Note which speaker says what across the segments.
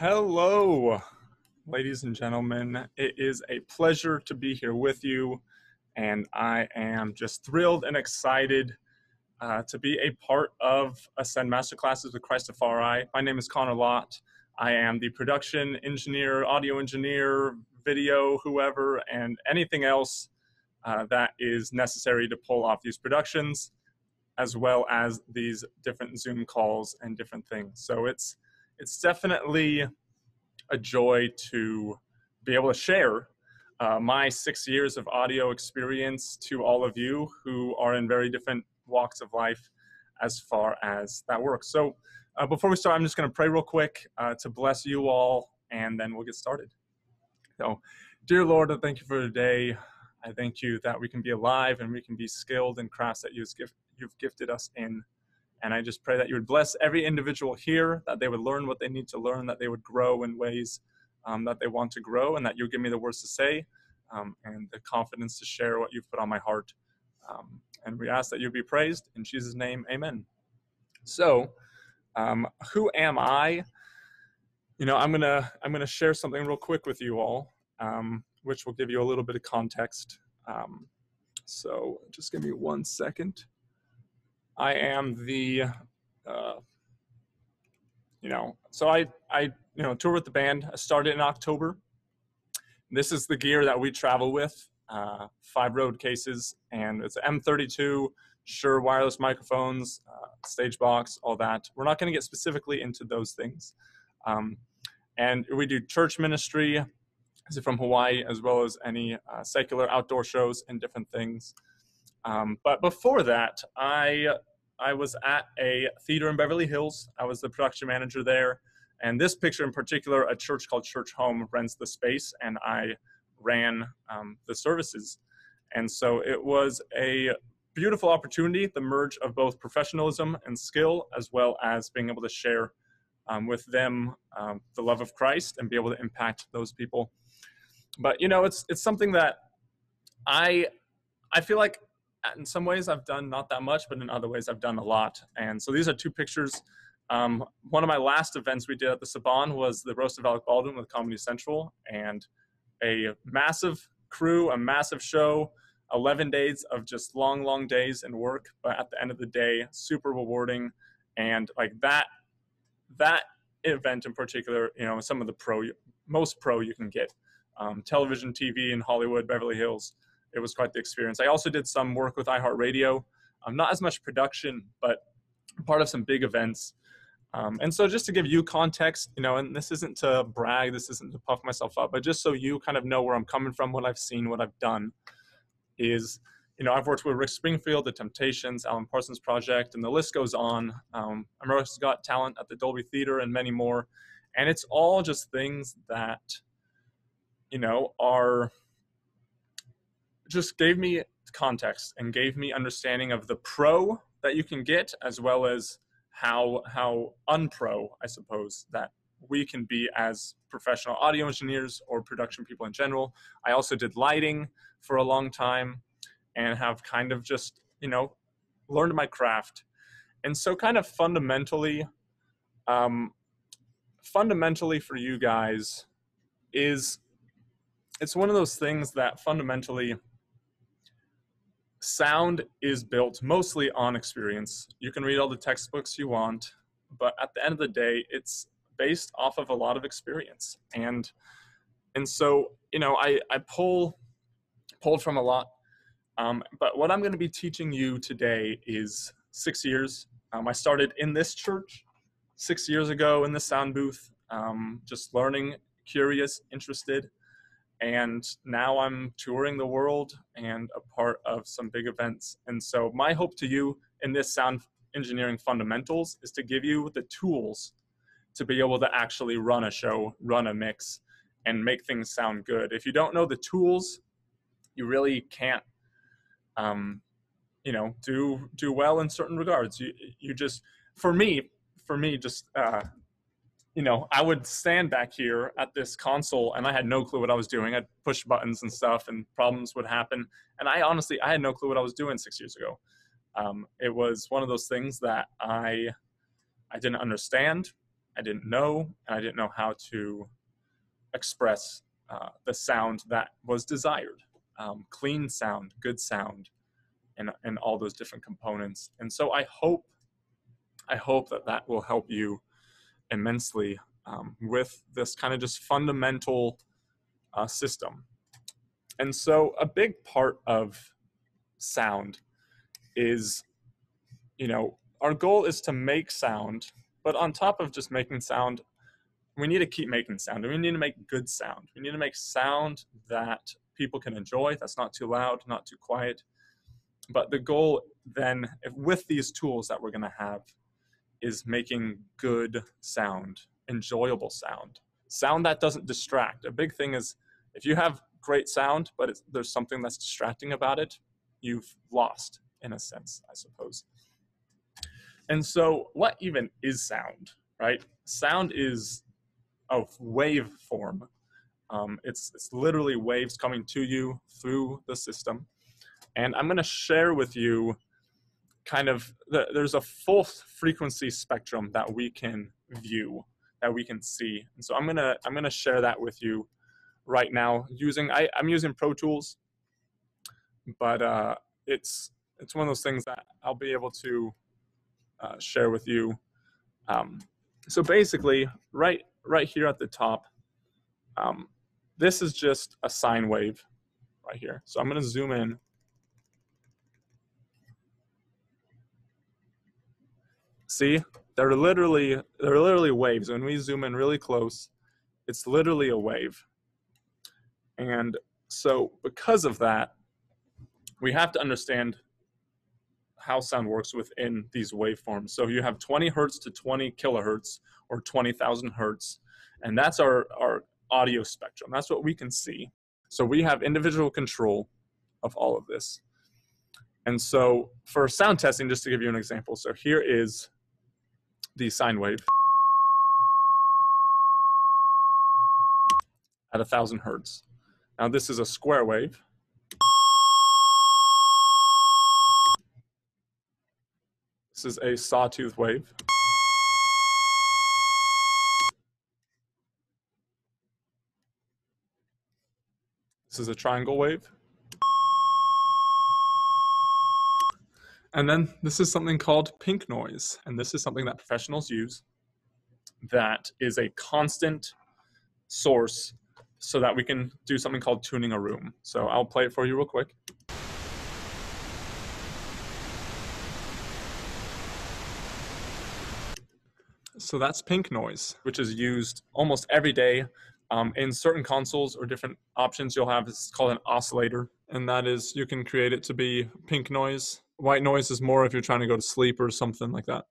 Speaker 1: Hello, ladies and gentlemen. It is a pleasure to be here with you, and I am just thrilled and excited uh, to be a part of Ascend Masterclasses with Christafari. My name is Connor Lott. I am the production engineer, audio engineer, video, whoever, and anything else uh, that is necessary to pull off these productions, as well as these different Zoom calls and different things. So it's it's definitely a joy to be able to share uh, my six years of audio experience to all of you who are in very different walks of life as far as that works. So uh, before we start, I'm just going to pray real quick uh, to bless you all, and then we'll get started. So, dear Lord, I thank you for today. I thank you that we can be alive and we can be skilled in crafts that you've, you've gifted us in. And I just pray that you would bless every individual here, that they would learn what they need to learn, that they would grow in ways um, that they want to grow, and that you'll give me the words to say um, and the confidence to share what you've put on my heart. Um, and we ask that you be praised. In Jesus' name, amen. So, um, who am I? You know, I'm gonna I'm gonna share something real quick with you all, um, which will give you a little bit of context. Um, so, just give me one second. I am the, uh, you know, so I, I, you know, tour with the band. I started in October. This is the gear that we travel with, uh, five road cases, and it's M32, Shure wireless microphones, uh, stage box, all that. We're not going to get specifically into those things. Um, and we do church ministry, from Hawaii, as well as any uh, secular outdoor shows and different things. Um, but before that, I I was at a theater in Beverly Hills. I was the production manager there. And this picture in particular, a church called Church Home rents the space, and I ran um, the services. And so it was a beautiful opportunity, the merge of both professionalism and skill, as well as being able to share um, with them um, the love of Christ and be able to impact those people. But you know, it's it's something that I I feel like in some ways I've done not that much, but in other ways I've done a lot. And so these are two pictures. Um, one of my last events we did at the Saban was the Roast of Alec Baldwin with Comedy Central, and a massive crew, a massive show, 11 days of just long, long days and work. But at the end of the day, super rewarding, and like that, that event in particular, you know, some of the pro, most pro you can get, um, television, TV in Hollywood, Beverly Hills it was quite the experience. I also did some work with iHeartRadio, um, not as much production, but part of some big events. Um, and so, just to give you context, you know, and this isn't to brag, this isn't to puff myself up, but just so you kind of know where I'm coming from, what I've seen, what I've done, is, you know, I've worked with Rick Springfield, The Temptations, Alan Parsons Project, and the list goes on. Um, America's Got Talent at the Dolby Theater, and many more. And it's all just things that, you know, are just gave me context and gave me understanding of the pro that you can get as well as how how unpro i suppose that we can be as professional audio engineers or production people in general. I also did lighting for a long time and have kind of just you know learned my craft. And so kind of fundamentally um, fundamentally for you guys is it's one of those things that fundamentally sound is built mostly on experience. You can read all the textbooks you want, but at the end of the day, it's based off of a lot of experience. And and so, you know, I, I pull pulled from a lot. Um, but what I'm going to be teaching you today is six years. Um, I started in this church six years ago in the sound booth, um, just learning, curious, interested and now I'm touring the world and a part of some big events. And so, my hope to you in this sound engineering fundamentals is to give you the tools to be able to actually run a show, run a mix, and make things sound good. If you don't know the tools, you really can't, um, you know, do do well in certain regards. You you just, for me, for me, just uh, you know, I would stand back here at this console and I had no clue what I was doing. I'd push buttons and stuff and problems would happen. And I honestly, I had no clue what I was doing six years ago. Um, it was one of those things that I, I didn't understand. I didn't know, and I didn't know how to express uh, the sound that was desired. Um, clean sound, good sound, and, and all those different components. And so I hope, I hope that that will help you immensely um, with this kind of just fundamental uh, system. And so a big part of sound is, you know, our goal is to make sound, but on top of just making sound, we need to keep making sound and we need to make good sound. We need to make sound that people can enjoy, that's not too loud, not too quiet. But the goal then, if, with these tools that we're going to have, is making good sound, enjoyable sound, sound that doesn't distract. A big thing is if you have great sound, but there's something that's distracting about it, you've lost in a sense, I suppose. And so, what even is sound, right? Sound is a wave form. Um, it's, it's literally waves coming to you through the system. And I'm going to share with you kind of the, there's a full frequency spectrum that we can view, that we can see. And so I'm to I'm to share that with you right now using I, I'm using Pro Tools, but uh, it's it's one of those things that I'll be able to uh, share with you. Um, so basically, right right here at the top, um, this is just a sine wave right here. So I'm going to zoom in. See, they're literally they're literally waves. When we zoom in really close, it's literally a wave. And so because of that, we have to understand how sound works within these waveforms. So you have 20 hertz to 20 kilohertz or 20,000 hertz, and that's our, our audio spectrum. That's what we can see. So we have individual control of all of this. And so for sound testing, just to give you an example, so here is the sine wave at a thousand hertz. Now this is a square wave. This is a sawtooth wave. This is a triangle wave. And then this is something called pink noise. And this is something that professionals use that is a constant source so that we can do something called tuning a room. So I'll play it for you real quick. So that's pink noise, which is used almost every day. Um, in certain consoles or different options, you'll have it's called an oscillator, and that is you can create it to be pink noise. White noise is more if you're trying to go to sleep or something like that.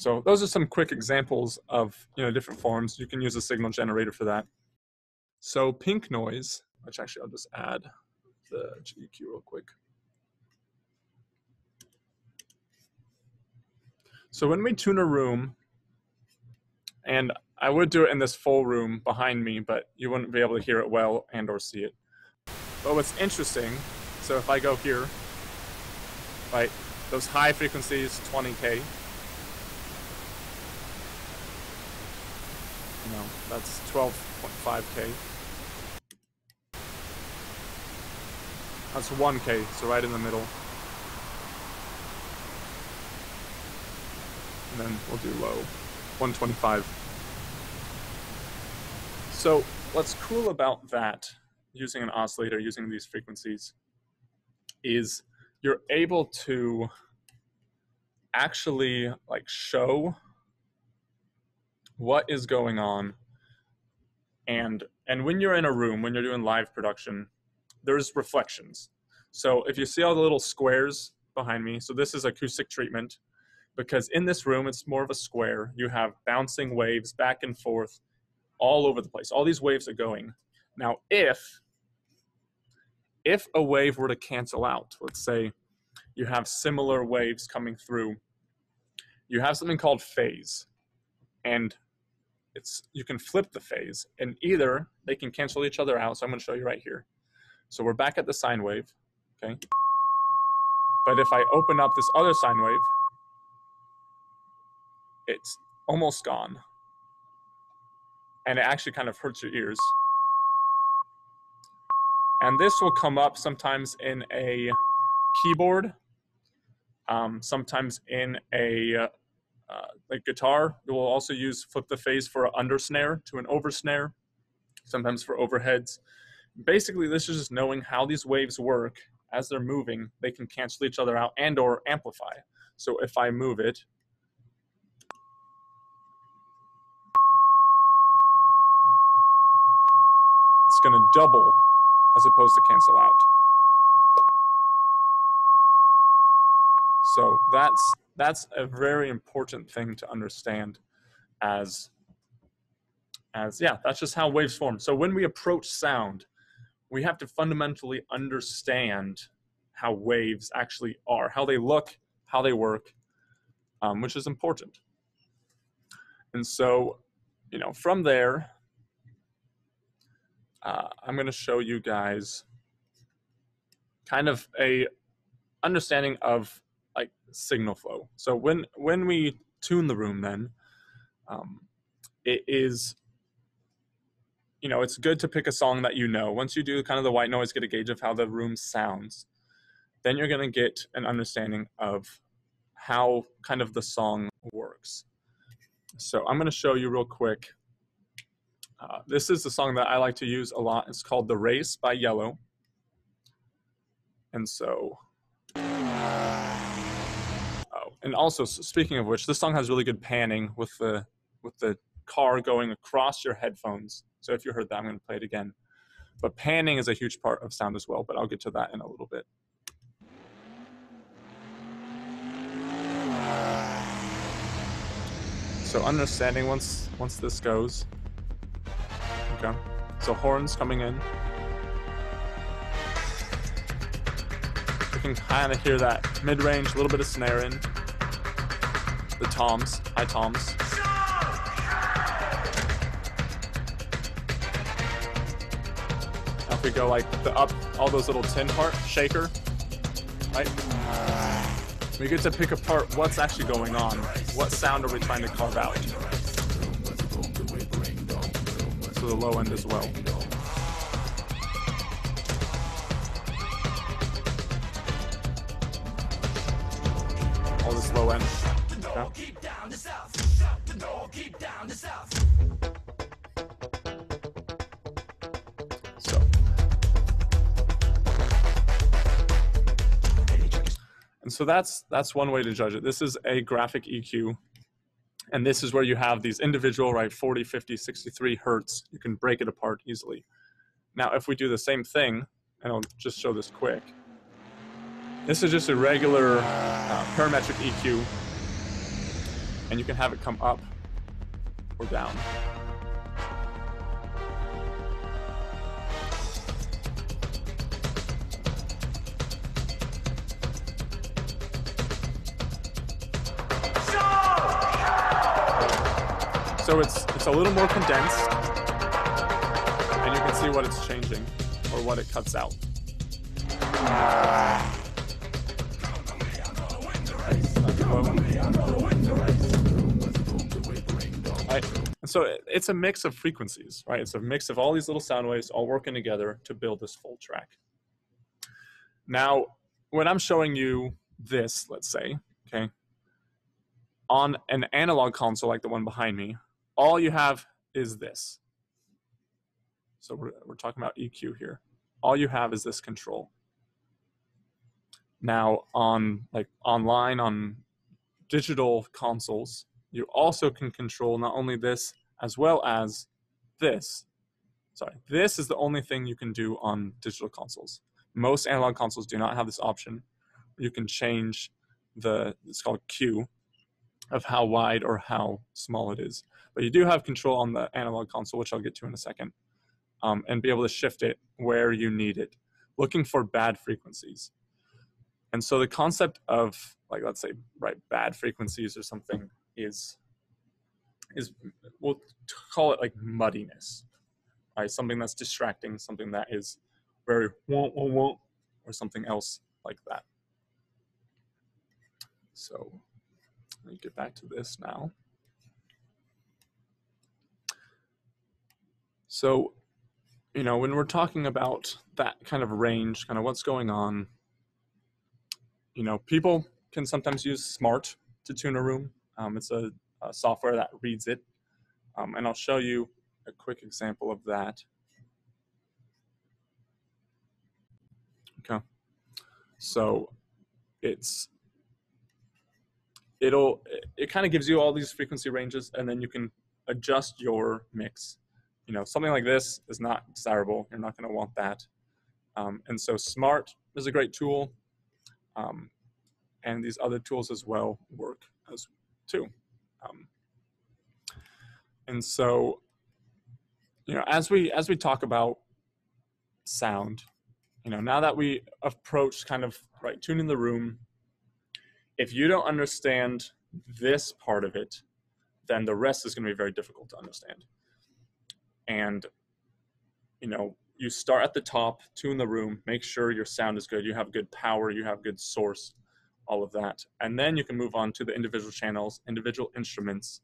Speaker 1: So those are some quick examples of you know different forms. You can use a signal generator for that. So pink noise, which actually I'll just add the GEQ real quick. So when we tune a room, and I would do it in this full room behind me, but you wouldn't be able to hear it well and or see it. But what's interesting, so if I go here, right, those high frequencies, 20K, you know, that's 12.5K. That's 1K, so right in the middle. and then we'll do low, 125. So what's cool about that, using an oscillator, using these frequencies, is you're able to actually like show what is going on and and when you're in a room when you're doing live production there's reflections so if you see all the little squares behind me so this is acoustic treatment because in this room it's more of a square. You have bouncing waves back and forth all over the place. All these waves are going. Now, if if a wave were to cancel out, let's say you have similar waves coming through, you have something called phase. And it's you can flip the phase and either they can cancel each other out. So I'm going to show you right here. So we're back at the sine wave, okay? But if I open up this other sine wave, it's almost gone. And it actually kind of hurts your ears. And this will come up sometimes in a keyboard, um, sometimes in a uh, like guitar. We'll also use flip the phase for an under snare to an over snare, sometimes for overheads. Basically, this is just knowing how these waves work as they're moving. They can cancel each other out and or amplify. So if I move it, it's going to double as opposed to cancel out. So that's that's a very important thing to understand as as yeah, that's just how waves form. So when we approach sound, we have to fundamentally understand how waves actually are, how they look, how they work, um, which is important. And so, you know, from there, uh, I'm going to show you guys kind of a understanding of like signal flow. So when when we tune the room, then um, it is you know it's good to pick a song that you know. Once you do kind of the white noise, get a gauge of how the room sounds, then you're going to get an understanding of how kind of the song works. So I'm going to show you real quick uh, this is the song that I like to use a lot. It's called The Race by Yello. And so, oh, and also speaking of which, this song has really good panning with the with the car going across your headphones. So if you heard that, I'm going to play it again. But panning is a huge part of sound as well, but I'll get to that in a little bit. So understanding once once this goes, Okay. So horns coming in. You can kind of hear that mid-range, a little bit of snare in. The toms, high toms. Now if we go like the up, all those little tin part, shaker, right? We get to pick apart what's actually going on. What sound are we trying to carve out? To the low end as well. All this low end. So. And so that's that's one way to judge it. This is a graphic EQ and this is where you have these individual, right, 40, 50, 63 hertz. You can break it apart easily. Now, if we do the same thing, and I'll just show this quick. This is just a regular uh, parametric EQ, and you can have it come up or down. So it's, it's a little more condensed, and you can see what it's changing, or what it cuts out. So it's a mix of frequencies, right? It's a mix of all these little sound waves all working together to build this full track. Now, when I'm showing you this, let's say, okay, on an analog console like the one behind me, all you have is this. So we're, we're talking about EQ here. All you have is this control. Now on like online on digital consoles, you also can control not only this as well as this. Sorry, this is the only thing you can do on digital consoles. Most analog consoles do not have this option. You can change the, it's called Q, of how wide or how small it is. But you do have control on the analog console, which I'll get to in a second, um, and be able to shift it where you need it, looking for bad frequencies. And so the concept of like let's say right bad frequencies or something is is we'll call it like muddiness, right? Something that's distracting, something that is very wah, wah, wah, or something else like that. So let me get back to this now. So, you know, when we're talking about that kind of range, kind of what's going on, you know, people can sometimes use Smaart to tune a room. Um, it's a, a, software that reads it. Um, and I'll show you a quick example of that. Okay. So it's it'll it, it kind of gives you all these frequency ranges and then you can adjust your mix you know something like this is not desirable. You're not going to want that. Um, and so Smaart is a great tool um, and these other tools as well work as too. Um, and so you know as we as we talk about sound you know now that we approach kind of right tuning the room if you don't understand this part of it then the rest is going to be very difficult to understand and you know you start at the top tune the room make sure your sound is good you have good power you have good source all of that. And then you can move on to the individual channels individual instruments.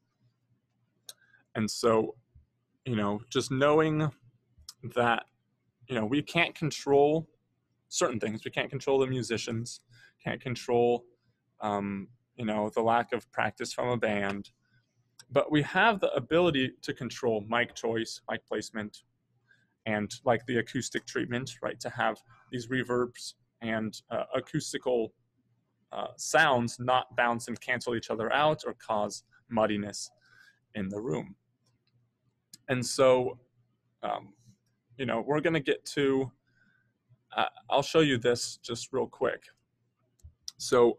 Speaker 1: And so you know just knowing that you know we can't control certain things. We can't control the musicians can't control um, you know the lack of practice from a band but we have the ability to control mic choice mic placement and like the acoustic treatment right to have these reverbs and uh, acoustical uh, sounds not bounce and cancel each other out or cause muddiness in the room and so um, you know we're going to get to uh, I'll show you this just real quick. So,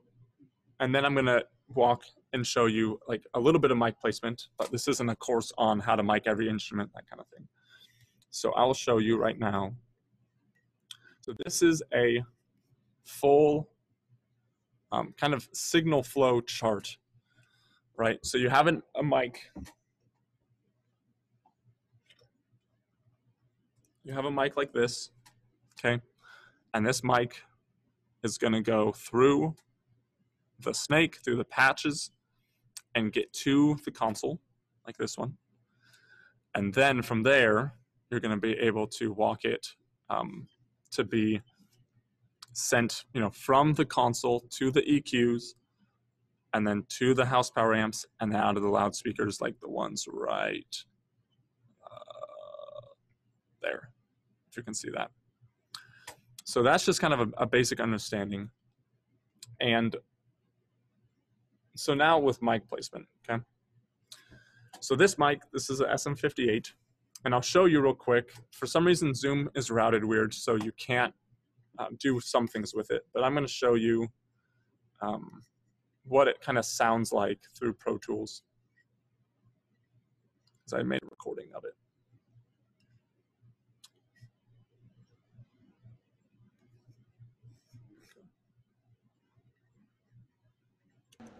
Speaker 1: and then I'm gonna walk and show you like a little bit of mic placement, but this isn't a course on how to mic every instrument, that kind of thing. So I'll show you right now. So this is a full um, kind of signal flow chart, right? So you have an, a mic. You have a mic like this, okay? and this mic is going to go through the snake, through the patches, and get to the console, like this one. And then from there, you're going to be able to walk it um, to be sent, you know, from the console to the EQs, and then to the house power amps, and then out of the loudspeakers, like the ones right uh, there, if you can see that. So that's just kind of a, a basic understanding. And so now with mic placement, okay? So this mic, this is a SM58, and I'll show you real quick. For some reason, Zoom is routed weird, so you can't uh, do some things with it, but I'm gonna show you um, what it kind of sounds like through Pro Tools. Because I made a recording of it.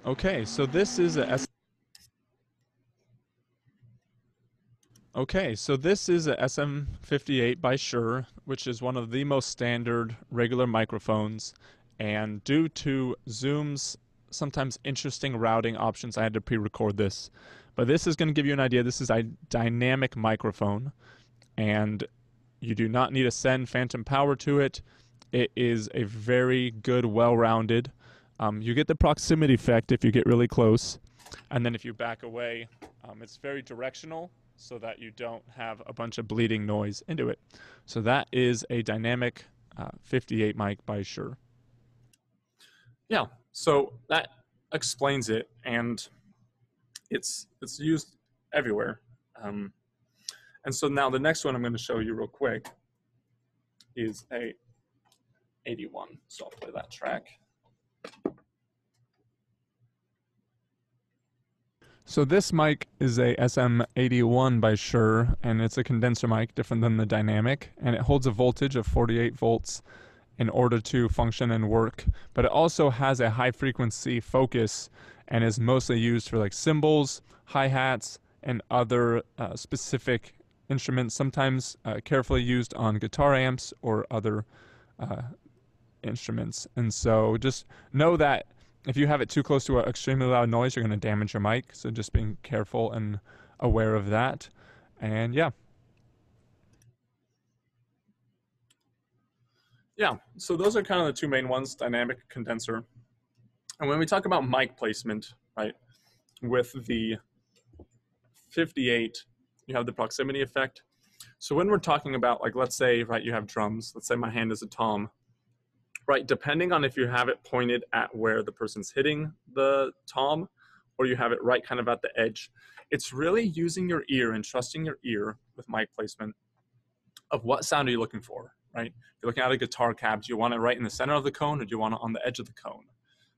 Speaker 1: Okay, so this is a S Okay, so this is a SM58 by Shure, which is one of the most standard regular microphones. And due to Zoom's sometimes interesting routing options, I had to pre-record this. But this is going to give you an idea. This is a dynamic microphone, and you do not need to send phantom power to it. It is a very good, well-rounded um, you get the proximity effect if you get really close, and then if you back away, um, it's very directional so that you don't have a bunch of bleeding noise into it. So that is a dynamic uh, 58 mic by Shure. Yeah, so that explains it, and it's it's used everywhere. Um, and so now the next one I'm going to show you real quick is a 81. So I'll play that track. So this mic is a SM81 by Shure, and it's a condenser mic, different than the dynamic, and it holds a voltage of 48 volts in order to function and work. But it also has a high frequency focus and is mostly used for like cymbals, hi-hats, and other uh, specific instruments, sometimes uh, carefully used on guitar amps or other uh, instruments. And so just know that if you have it too close to an extremely loud noise, you're going to damage your mic. So just being careful and aware of that. And yeah. Yeah, so those are kind of the two main ones, dynamic condenser. And when we talk about mic placement, right, with the 58, you have the proximity effect. So when we're talking about like, let's say, right, you have drums, let's say my hand is a tom, right, depending on if you have it pointed at where the person's hitting the tom or you have it right kind of at the edge, it's really using your ear and trusting your ear with mic placement of what sound are you looking for, right? If you're looking at a guitar cab, do you want it right in the center of the cone or do you want it on the edge of the cone?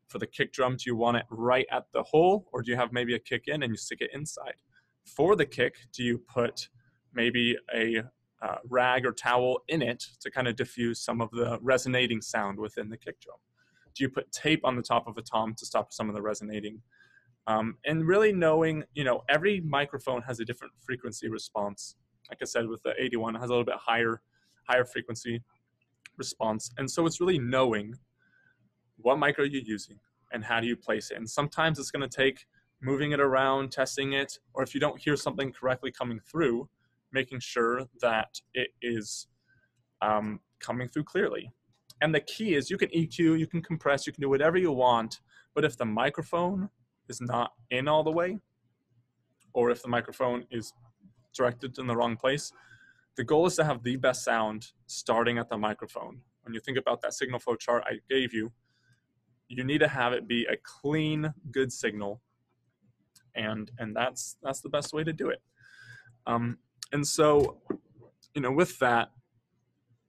Speaker 1: For the kick drum, do you want it right at the hole or do you have maybe a kick in and you stick it inside? For the kick, do you put maybe a uh, rag or towel in it to kind of diffuse some of the resonating sound within the kick drum? Do you put tape on the top of a tom to stop some of the resonating? Um, and really knowing, you know, every microphone has a different frequency response. Like I said, with the 81, it has a little bit higher, higher frequency response. And so it's really knowing what mic are you using and how do you place it. And sometimes it's going to take moving it around, testing it, or if you don't hear something correctly coming through, making sure that it is um, coming through clearly. And the key is you can EQ, you can compress, you can do whatever you want, but if the microphone is not in all the way, or if the microphone is directed in the wrong place, the goal is to have the best sound starting at the microphone. When you think about that signal flow chart I gave you, you need to have it be a clean, good signal, and and that's that's the best way to do it. Um, and so, you know, with that,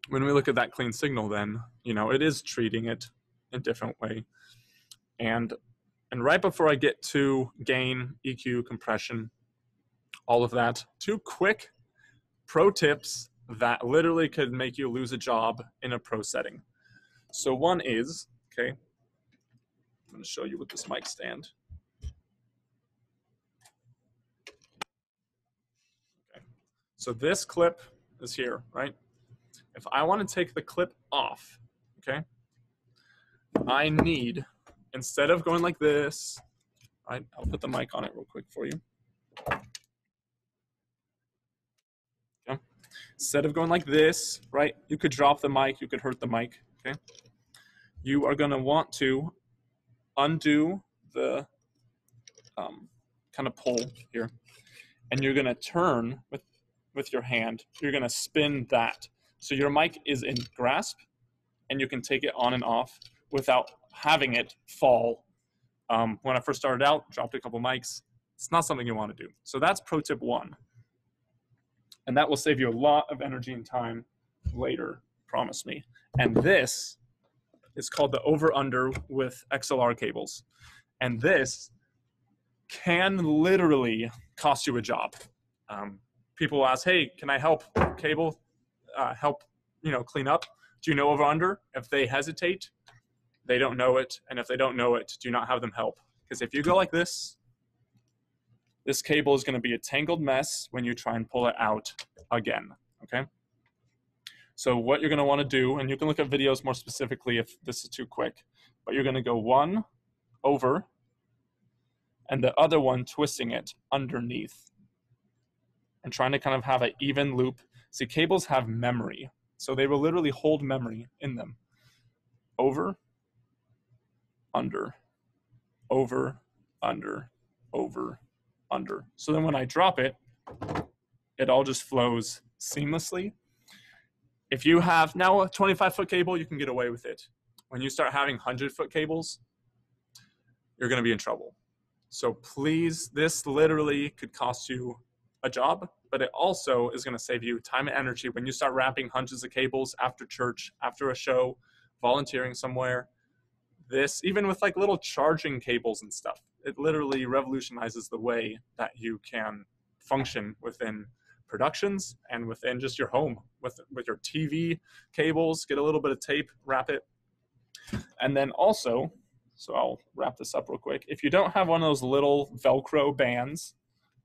Speaker 1: when we look at that clean signal, then you know it is treating it a different way, and and right before I get to gain, EQ, compression, all of that, two quick pro tips that literally could make you lose a job in a pro setting. So one is, okay, I'm gonna show you with this mic stand. So this clip is here, right? If I wanna take the clip off, okay, I need instead of going like this, right, I'll put the mic on it real quick for you. Okay. Instead of going like this, right, you could drop the mic, you could hurt the mic, okay? You are gonna want to undo the um, kind of pull here, and you're gonna turn with, with your hand, you're gonna spin that. So your mic is in grasp, and you can take it on and off without having it fall. Um, when I first started out, dropped a couple mics. It's not something you want to do. So that's pro tip one. And that will save you a lot of energy and time later, promise me. And this is called the over under with XLR cables. And this can literally cost you a job. Um, people ask, hey, can I help cable, uh, help, you know, clean up? Do you know over under? If they hesitate, they don't know it, and if they don't know it, do not have them help. Because if you go like this, this cable is going to be a tangled mess when you try and pull it out again, okay? So what you're going to want to do, and you can look at videos more specifically if this is too quick, but you're going to go one over and the other one twisting it underneath and trying to kind of have an even loop. See, cables have memory, so they will literally hold memory in them. Over under, over, under, over, under. So then when I drop it, it all just flows seamlessly. If you have now a 25 foot cable, you can get away with it. When you start having 100 foot cables, you're going to be in trouble. So please, this literally could cost you a job, but it also is going to save you time and energy when you start wrapping hundreds of cables after church, after a show, volunteering somewhere this, even with like little charging cables and stuff, it literally revolutionizes the way that you can function within productions and within just your home with with your TV cables. Get a little bit of tape, wrap it, and then also, so I'll wrap this up real quick. If you don't have one of those little Velcro bands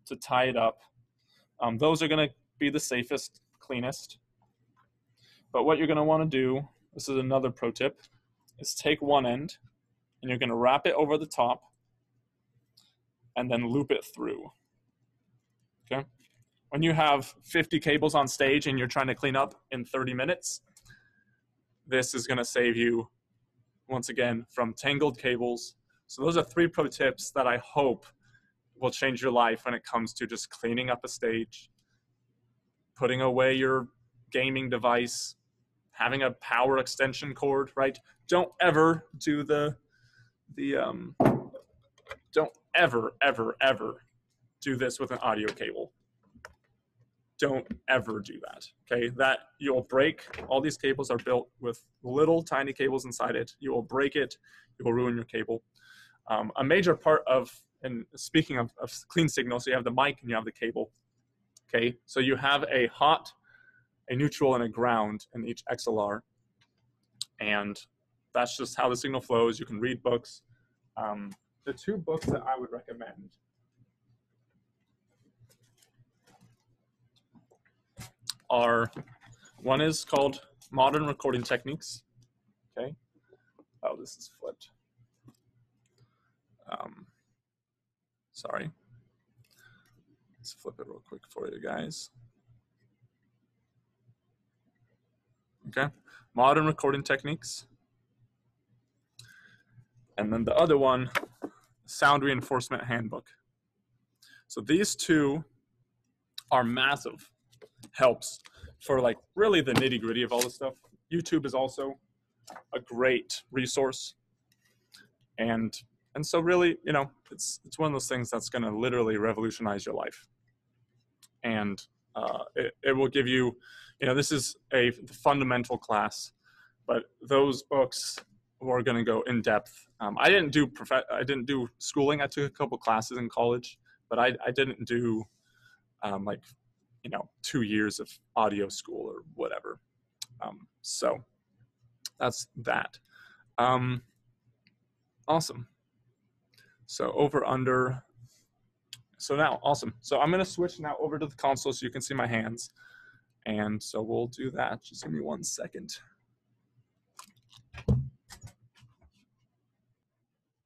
Speaker 1: to tie it up, um, those are going to be the safest, cleanest. But what you're going to want to do, this is another pro tip, is take one end and you're going to wrap it over the top and then loop it through. Okay? When you have 50 cables on stage and you're trying to clean up in 30 minutes, this is going to save you, once again, from tangled cables. So those are three pro tips that I hope will change your life when it comes to just cleaning up a stage, putting away your gaming device, having a power extension cord, right? Don't ever do the the um don't ever ever ever do this with an audio cable. Don't ever do that. Okay? That you'll break all these cables are built with little tiny cables inside it. You will break it, you will ruin your cable. Um, a major part of and speaking of, of clean signal, so you have the mic and you have the cable. Okay, so you have a hot, a neutral, and a ground in each XLR. And that's just how the signal flows. You can read books. Um, the two books that I would recommend are one is called Modern Recording Techniques. Okay. Oh, this is flipped. Um, sorry. Let's flip it real quick for you guys. Okay. Modern Recording Techniques. And then the other one, Sound Reinforcement Handbook. So these two are massive helps for like really the nitty gritty of all this stuff. YouTube is also a great resource. And and so really, you know, it's it's one of those things that's gonna literally revolutionize your life. And uh, it, it will give you, you know, this is a fundamental class, but those books were going to go in depth. Um, I didn't do prof- I didn't do schooling. I took a couple classes in college, but I, I didn't do um, like you know two years of audio school or whatever um, so that's that um, awesome so over under. So now awesome. So i'm going to switch now over to the console so you can see my hands. And so we'll do that. Just give me one second.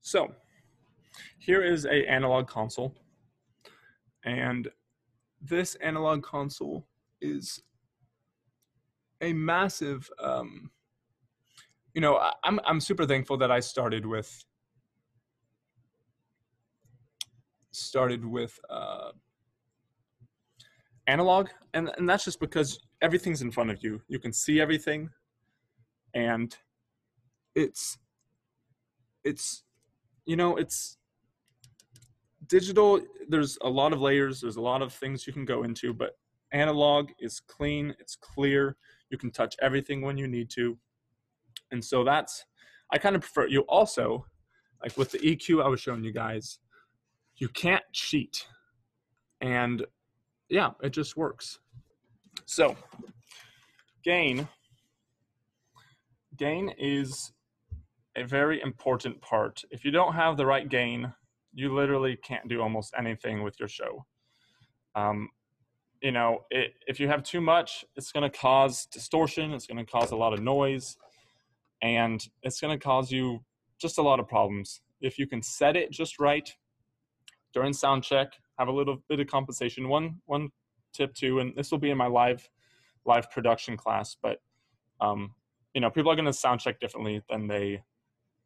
Speaker 1: So here is a analog console. And this analog console is a massive um, you know I'm, I'm super thankful that i started with started with uh, analog and, and that's just because everything's in front of you. You can see everything and it's it's you know it's digital. There's a lot of layers. There's a lot of things you can go into but analog is clean. It's clear. You can touch everything when you need to. And so that's i kind of prefer you also like with the eq i was showing you guys you can't cheat and yeah it just works so gain gain is a very important part if you don't have the right gain you literally can't do almost anything with your show. Um, you know, it, if you have too much, it's going to cause distortion. It's going to cause a lot of noise, and it's going to cause you just a lot of problems. If you can set it just right during sound check, have a little bit of compensation. One one tip too, and this will be in my live live production class, but um, you know, people are going to sound check differently than they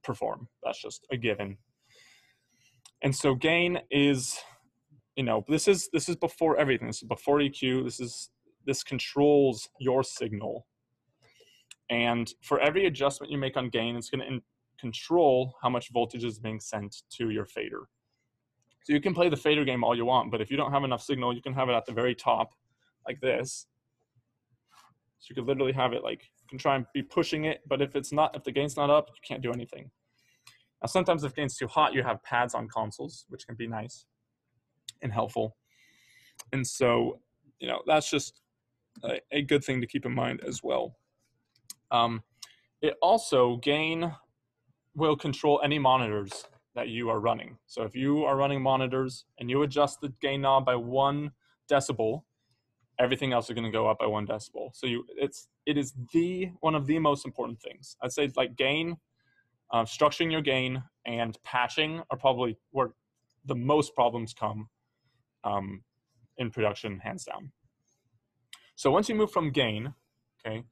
Speaker 1: perform. That's just a given. And so gain is, you know, this is this is before everything. This is before EQ. This is this controls your signal. And for every adjustment you make on gain, it's going to control how much voltage is being sent to your fader. So you can play the fader game all you want, but if you don't have enough signal, you can have it at the very top, like this. So you could literally have it like you can try and be pushing it, but if it's not, if the gain's not up, you can't do anything. Now, sometimes if gain's too hot, you have pads on consoles, which can be nice and helpful. And so, you know, that's just a, a good thing to keep in mind as well. Um, it also, gain will control any monitors that you are running. So if you are running monitors and you adjust the gain knob by one decibel, everything else is going to go up by one decibel. So you, it's it is the one of the most important things. I'd say like gain um, structuring your gain and patching are probably where the most problems come um, in production, hands down. So once you move from gain, okay,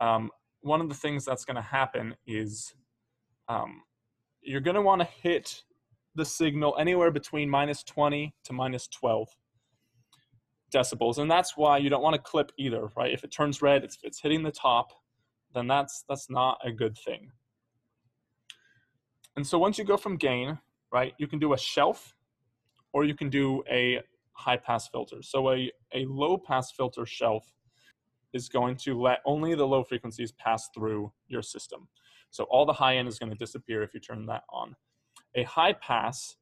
Speaker 1: um, one of the things that's going to happen is um, you're going to want to hit the signal anywhere between minus 20 to minus 12 decibels and that's why you don't want to clip either right? If it turns red it's, it's hitting the top then that's that's not a good thing. And so once you go from gain right you can do a shelf or you can do a high pass filter. So a, a low pass filter shelf is going to let only the low frequencies pass through your system so all the high end is going to disappear if you turn that on a high pass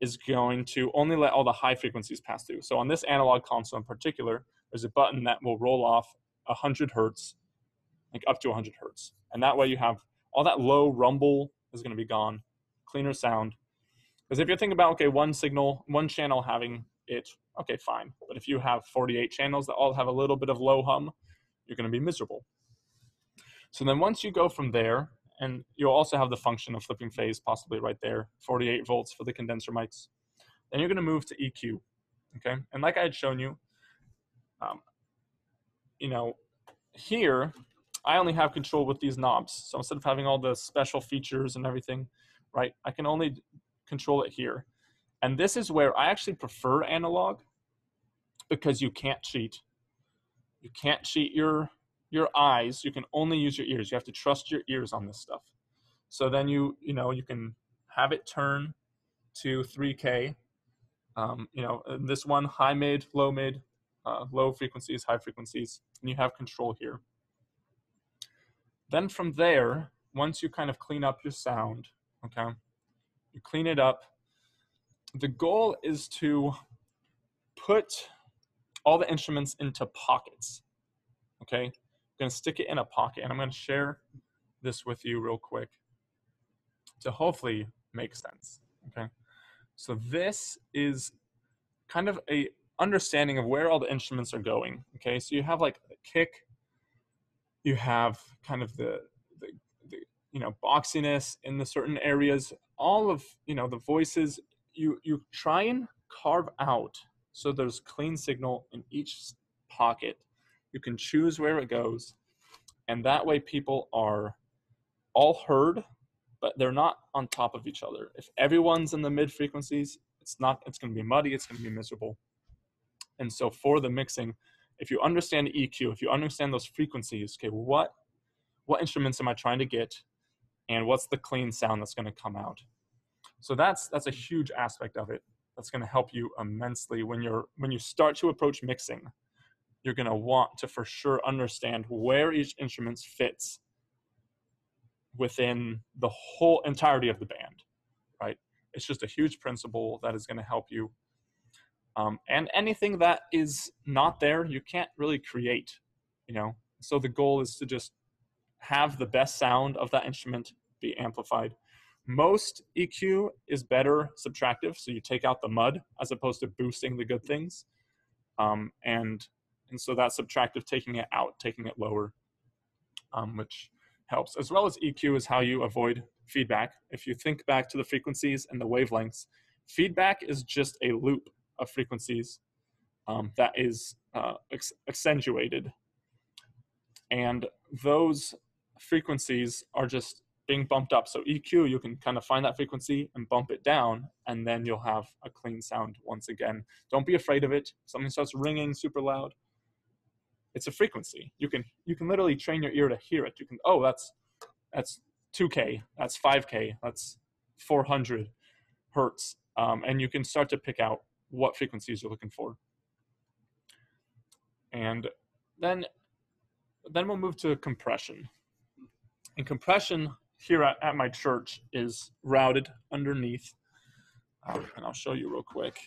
Speaker 1: is going to only let all the high frequencies pass through. So on this analog console in particular, there's a button that will roll off 100 hertz, like up to 100 hertz. And that way you have all that low rumble is going to be gone, cleaner sound. Because if you're thinking about, okay, one signal, one channel having it, okay, fine. But if you have 48 channels that all have a little bit of low hum, you're going to be miserable. So then once you go from there, and you'll also have the function of flipping phase possibly right there, 48 volts for the condenser mics. Then you're going to move to EQ, okay? And like I had shown you, um, you know, here I only have control with these knobs. So instead of having all the special features and everything, right, I can only control it here. And this is where I actually prefer analog because you can't cheat. You can't cheat your your eyes, you can only use your ears. You have to trust your ears on this stuff. So then you, you know, you can have it turn to 3K. Um, you know, this one high mid, low mid, uh, low frequencies, high frequencies, and you have control here. Then from there, once you kind of clean up your sound, okay, you clean it up. The goal is to put all the instruments into pockets, okay? Going to stick it in a pocket and I'm going to share this with you real quick to hopefully make sense. Okay. So this is kind of a understanding of where all the instruments are going. Okay. So you have like a kick, you have kind of the, the, the you know, boxiness in the certain areas, all of, you know, the voices, you, you try and carve out so there's clean signal in each pocket you can choose where it goes. And that way people are all heard, but they're not on top of each other. If everyone's in the mid frequencies, it's not it's going to be muddy, it's going to be miserable. And so for the mixing, if you understand EQ, if you understand those frequencies, okay, what what instruments am I trying to get and what's the clean sound that's going to come out? So that's that's a huge aspect of it. That's going to help you immensely when you're when you start to approach mixing you're going to want to for sure understand where each instrument fits within the whole entirety of the band, right? It's just a huge principle that is going to help you. Um, and anything that is not there, you can't really create, you know? So the goal is to just have the best sound of that instrument be amplified. Most EQ is better subtractive, so you take out the mud as opposed to boosting the good things. Um, and and so that subtractive taking it out, taking it lower, um, which helps. As well as EQ is how you avoid feedback. If you think back to the frequencies and the wavelengths, feedback is just a loop of frequencies um, that is uh, accentuated. And those frequencies are just being bumped up. So EQ, you can kind of find that frequency and bump it down, and then you'll have a clean sound once again. Don't be afraid of it. Something starts ringing super loud it's a frequency. You can you can literally train your ear to hear it. You can oh that's that's 2k, that's 5k, that's 400 hertz, um, and you can start to pick out what frequencies you're looking for. And then then we'll move to compression. And compression here at, at my church is routed underneath. Um, and I'll show you real quick.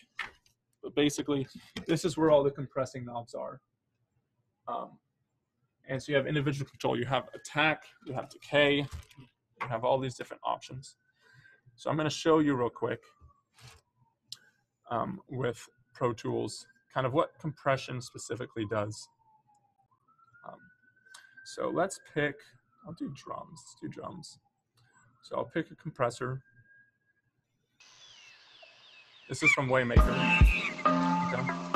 Speaker 1: But basically, this is where all the compressing knobs are. Um, and so you have individual control. You have attack, you have decay, you have all these different options. So I'm going to show you real quick um, with Pro Tools kind of what compression specifically does. Um, so let's pick, I'll do drums, let's do drums. So I'll pick a compressor. This is from Waymaker. Okay.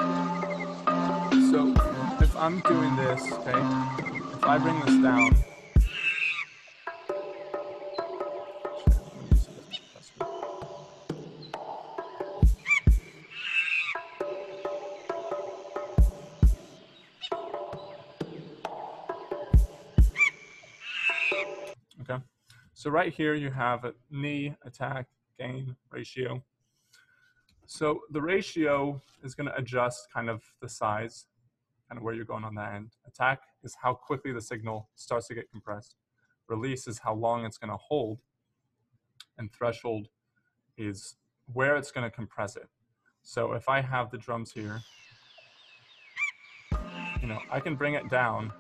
Speaker 1: I'm doing this, okay? If I bring this down. Okay, so right here you have a knee, attack, gain, ratio. So the ratio is going to adjust kind of the size of where you're going on that end. Attack is how quickly the signal starts to get compressed. Release is how long it's going to hold. And threshold is where it's going to compress it. So if I have the drums here, you know, I can bring it down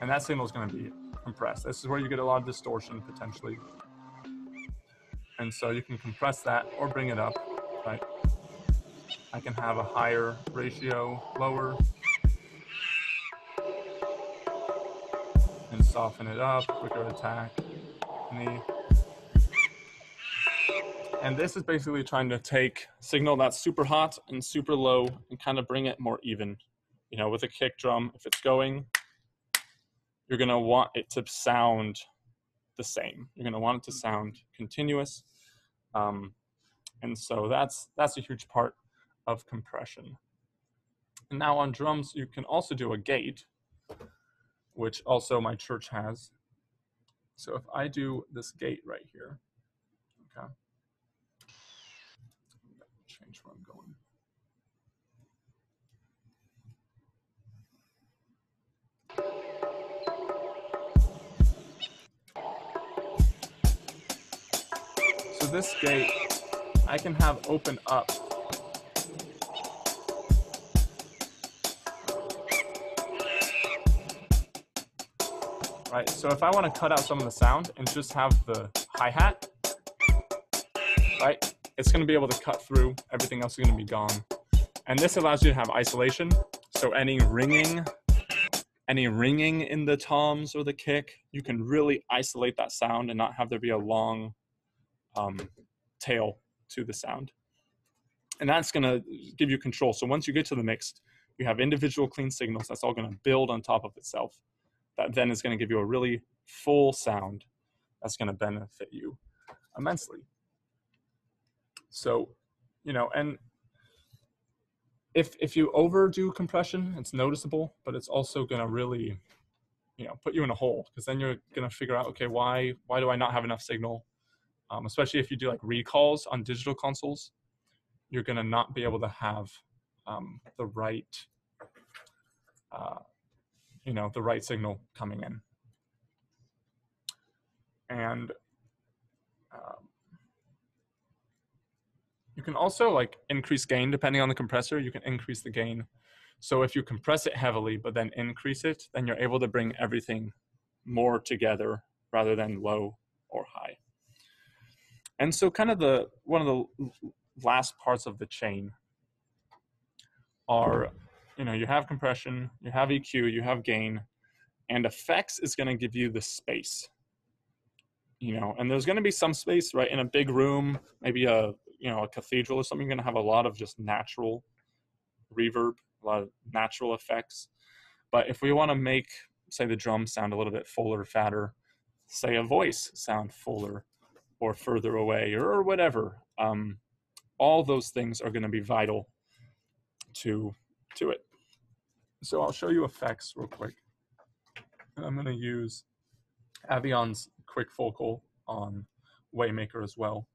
Speaker 1: and that signal is going to be compressed. This is where you get a lot of distortion potentially. And so you can compress that or bring it up, right? I can have a higher ratio, lower, soften it up, quicker attack, knee. And this is basically trying to take signal that's super hot and super low and kind of bring it more even. You know, with a kick drum, if it's going, you're gonna want it to sound the same. You're gonna want it to sound continuous. Um, and so that's that's a huge part of compression. And now on drums, you can also do a gate, which also my church has. So if I do this gate right here, okay, change where I'm going. So this gate, I can have open up right? So if I want to cut out some of the sound and just have the hi-hat, right? It's going to be able to cut through. Everything else is going to be gone. And this allows you to have isolation. So any ringing, any ringing in the toms or the kick, you can really isolate that sound and not have there be a long um, tail to the sound. And that's going to give you control. So once you get to the mixed, you have individual clean signals. That's all going to build on top of itself that then is going to give you a really full sound that's going to benefit you immensely. So, you know, and if if you overdo compression, it's noticeable, but it's also going to really, you know, put you in a hole because then you're going to figure out, okay, why why do I not have enough signal? Um, especially if you do like recalls on digital consoles, you're going to not be able to have um, the right uh, you know, the right signal coming in. And um, you can also like increase gain depending on the compressor, you can increase the gain. So if you compress it heavily, but then increase it, then you're able to bring everything more together rather than low or high. And so kind of the, one of the last parts of the chain are you know, you have compression, you have EQ, you have gain, and effects is going to give you the space. You know, and there's going to be some space, right, in a big room, maybe a you know a cathedral or something. You're going to have a lot of just natural reverb, a lot of natural effects. But if we want to make, say, the drums sound a little bit fuller, fatter, say a voice sound fuller or further away or, or whatever, um, all those things are going to be vital to to it. So I'll show you effects real quick. And I'm going to use Avion's quick focal on Waymaker as well.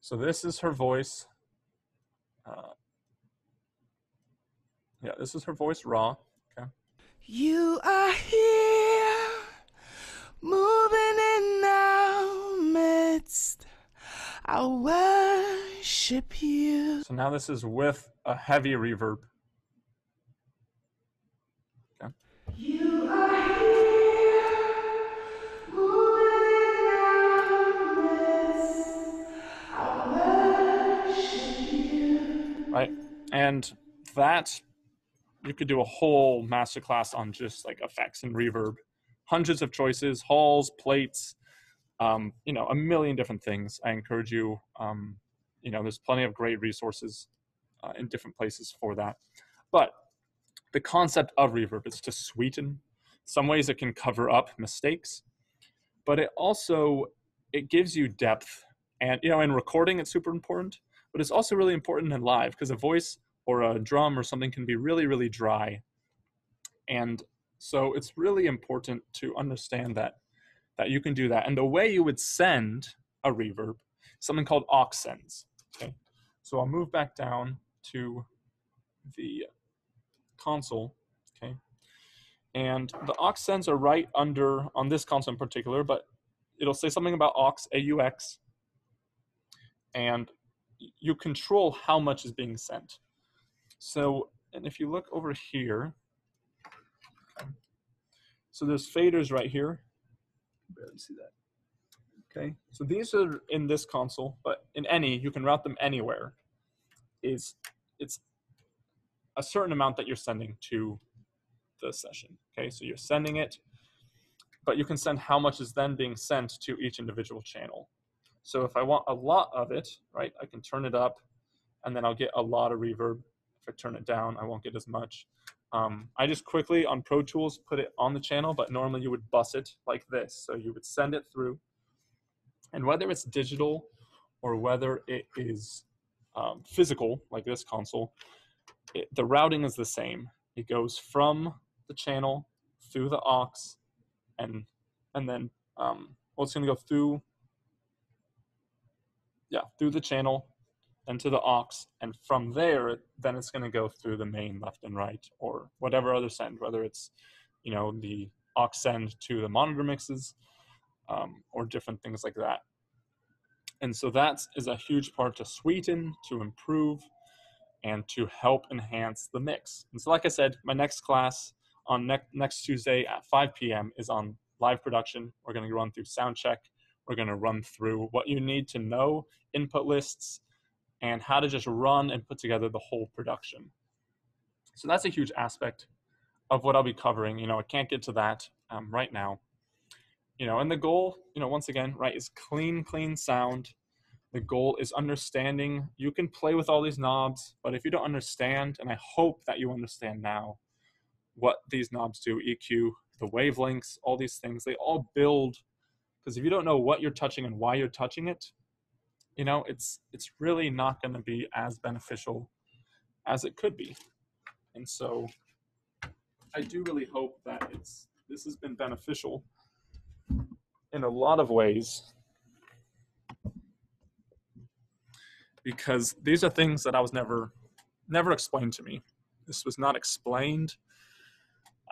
Speaker 1: So this is her voice. Uh, yeah, this is her voice raw. Okay.
Speaker 2: You are here, moving in our midst. I worship you.
Speaker 1: So now this is with a heavy reverb. Right? And that you could do a whole masterclass on just like effects and reverb, hundreds of choices, halls, plates, um, you know, a million different things. I encourage you. Um, you know, there's plenty of great resources uh, in different places for that. But the concept of reverb is to sweeten. Some ways it can cover up mistakes, but it also it gives you depth. And you know, in recording, it's super important but it's also really important in live because a voice or a drum or something can be really, really dry. And so it's really important to understand that that you can do that. And the way you would send a reverb, something called aux sends. Okay, so I'll move back down to the console. Okay, and the aux sends are right under on this console in particular, but it'll say something about aux AUX, and you control how much is being sent. So, and if you look over here, so there's faders right here. Barely see that. Okay, so these are in this console, but in any, you can route them anywhere. Is it's a certain amount that you're sending to the session. Okay, so you're sending it, but you can send how much is then being sent to each individual channel. So if I want a lot of it, right, I can turn it up and then I'll get a lot of reverb. If I turn it down, I won't get as much. Um, I just quickly on Pro Tools put it on the channel, but normally you would bus it like this. So you would send it through. And whether it's digital or whether it is um, physical, like this console, it, the routing is the same. It goes from the channel through the aux and and then um, well, it's going to go through yeah through the channel and to the aux and from there then it's going to go through the main left and right or whatever other send whether it's you know the aux send to the monitor mixes um, or different things like that. And so that is a huge part to sweeten to improve and to help enhance the mix. And so like i said my next class on ne- next tuesday at 5 p.m is on live production. We're going to run through sound check we're going to run through what you need to know input lists and how to just run and put together the whole production. So that's a huge aspect of what I'll be covering. You know, I can't get to that um, right now. You know, and the goal, you know, once again, right, is clean, clean sound. The goal is understanding. You can play with all these knobs, but if you don't understand, and I hope that you understand now what these knobs do, EQ, the wavelengths, all these things, they all build. Because if you don't know what you're touching and why you're touching it, you know, it's it's really not going to be as beneficial as it could be. And so I do really hope that it's this has been beneficial in a lot of ways because these are things that I was never never explained to me. This was not explained.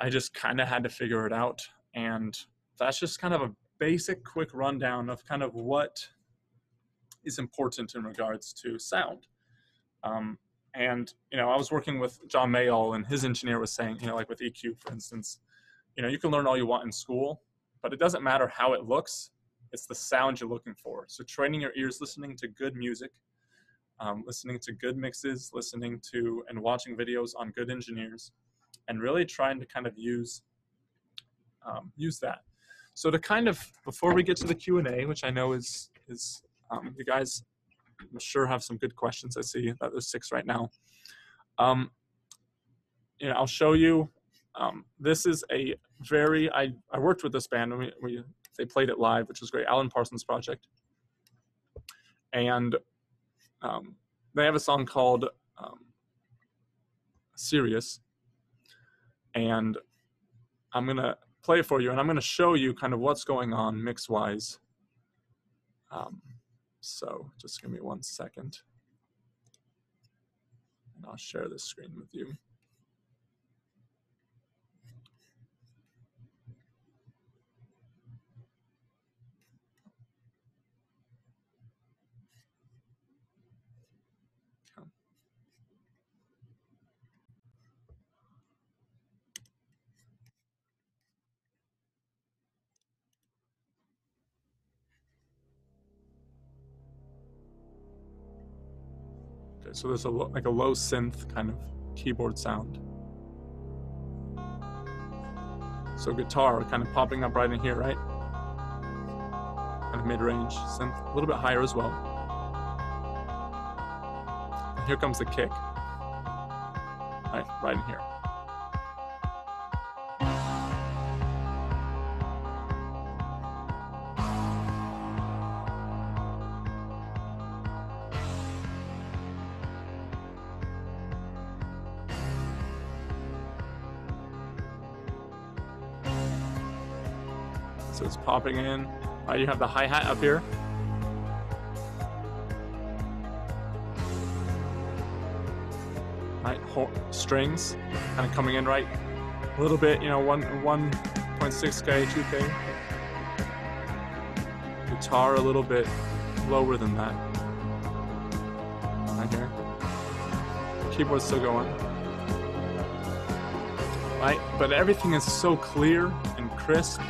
Speaker 1: I just kind of had to figure it out and that's just kind of a basic quick rundown of kind of what is important in regards to sound. Um, and you know, I was working with John Mayall, and his engineer was saying, you know, like with EQ, for instance, you know, you can learn all you want in school, but it doesn't matter how it looks. It's the sound you're looking for. So training your ears, listening to good music, um, listening to good mixes, listening to and watching videos on good engineers, and really trying to kind of use um, use that. So to kind of before we get to the Q and A, which I know is is um, you guys, I'm sure have some good questions. I see that there's six right now. Um, you know, I'll show you. Um, this is a very I, I worked with this band and we, we they played it live, which was great. Alan Parsons Project, and um, they have a song called um, "Sirius," and I'm gonna play for you, and I'm gonna show you kind of what's going on mix wise. Um, so just give me one second. And I'll share this screen with you. So there's a like a low synth kind of keyboard sound. So guitar kind of popping up right in here, right? Kind of mid-range synth, a little bit higher as well. And here comes the kick. Right, right in here. Popping in. Right, you have the hi-hat up here. Right, strings kind of coming in right a little bit, you know, one 1.6k, 2k. Guitar a little bit lower than that. Right here. Keyboard's still going. Right, but everything is so clear and crisp.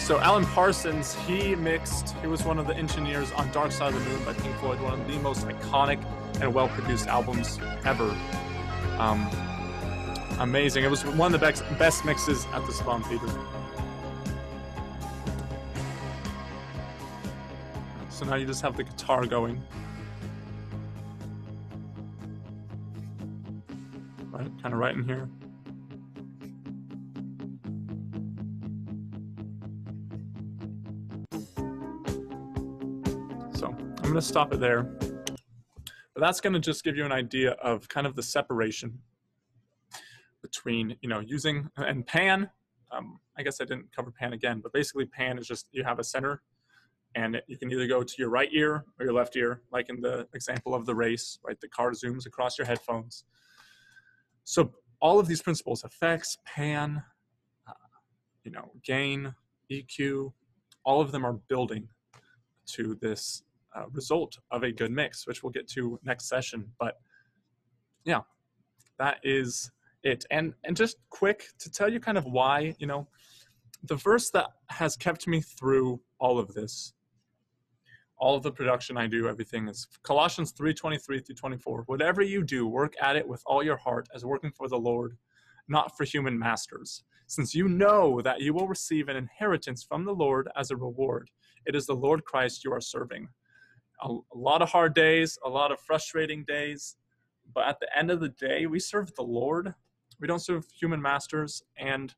Speaker 1: So Alan Parsons, he mixed, he was one of the engineers on Dark Side of the Moon by Pink Floyd, one of the most iconic and well-produced albums ever. Um, amazing. It was one of the best, best mixes at the Spawn Theater. So now you just have the guitar going. Right, kind of right in here. I'm going to stop it there. But that's going to just give you an idea of kind of the separation between, you know, using and pan. Um, I guess I didn't cover pan again, but basically pan is just you have a center and you can either go to your right ear or your left ear, like in the example of the race, right? The car zooms across your headphones. So all of these principles, effects, pan, uh, you know, gain, EQ, all of them are building to this uh, result of a good mix, which we'll get to next session. But yeah, that is it. And and just quick to tell you kind of why, you know, the verse that has kept me through all of this, all of the production I do, everything is Colossians 3, 23 through 24. Whatever you do, work at it with all your heart as working for the Lord, not for human masters, since you know that you will receive an inheritance from the Lord as a reward. It is the Lord Christ you are serving. A, a lot of hard days, a lot of frustrating days, but at the end of the day, we serve the Lord we don't serve human masters. And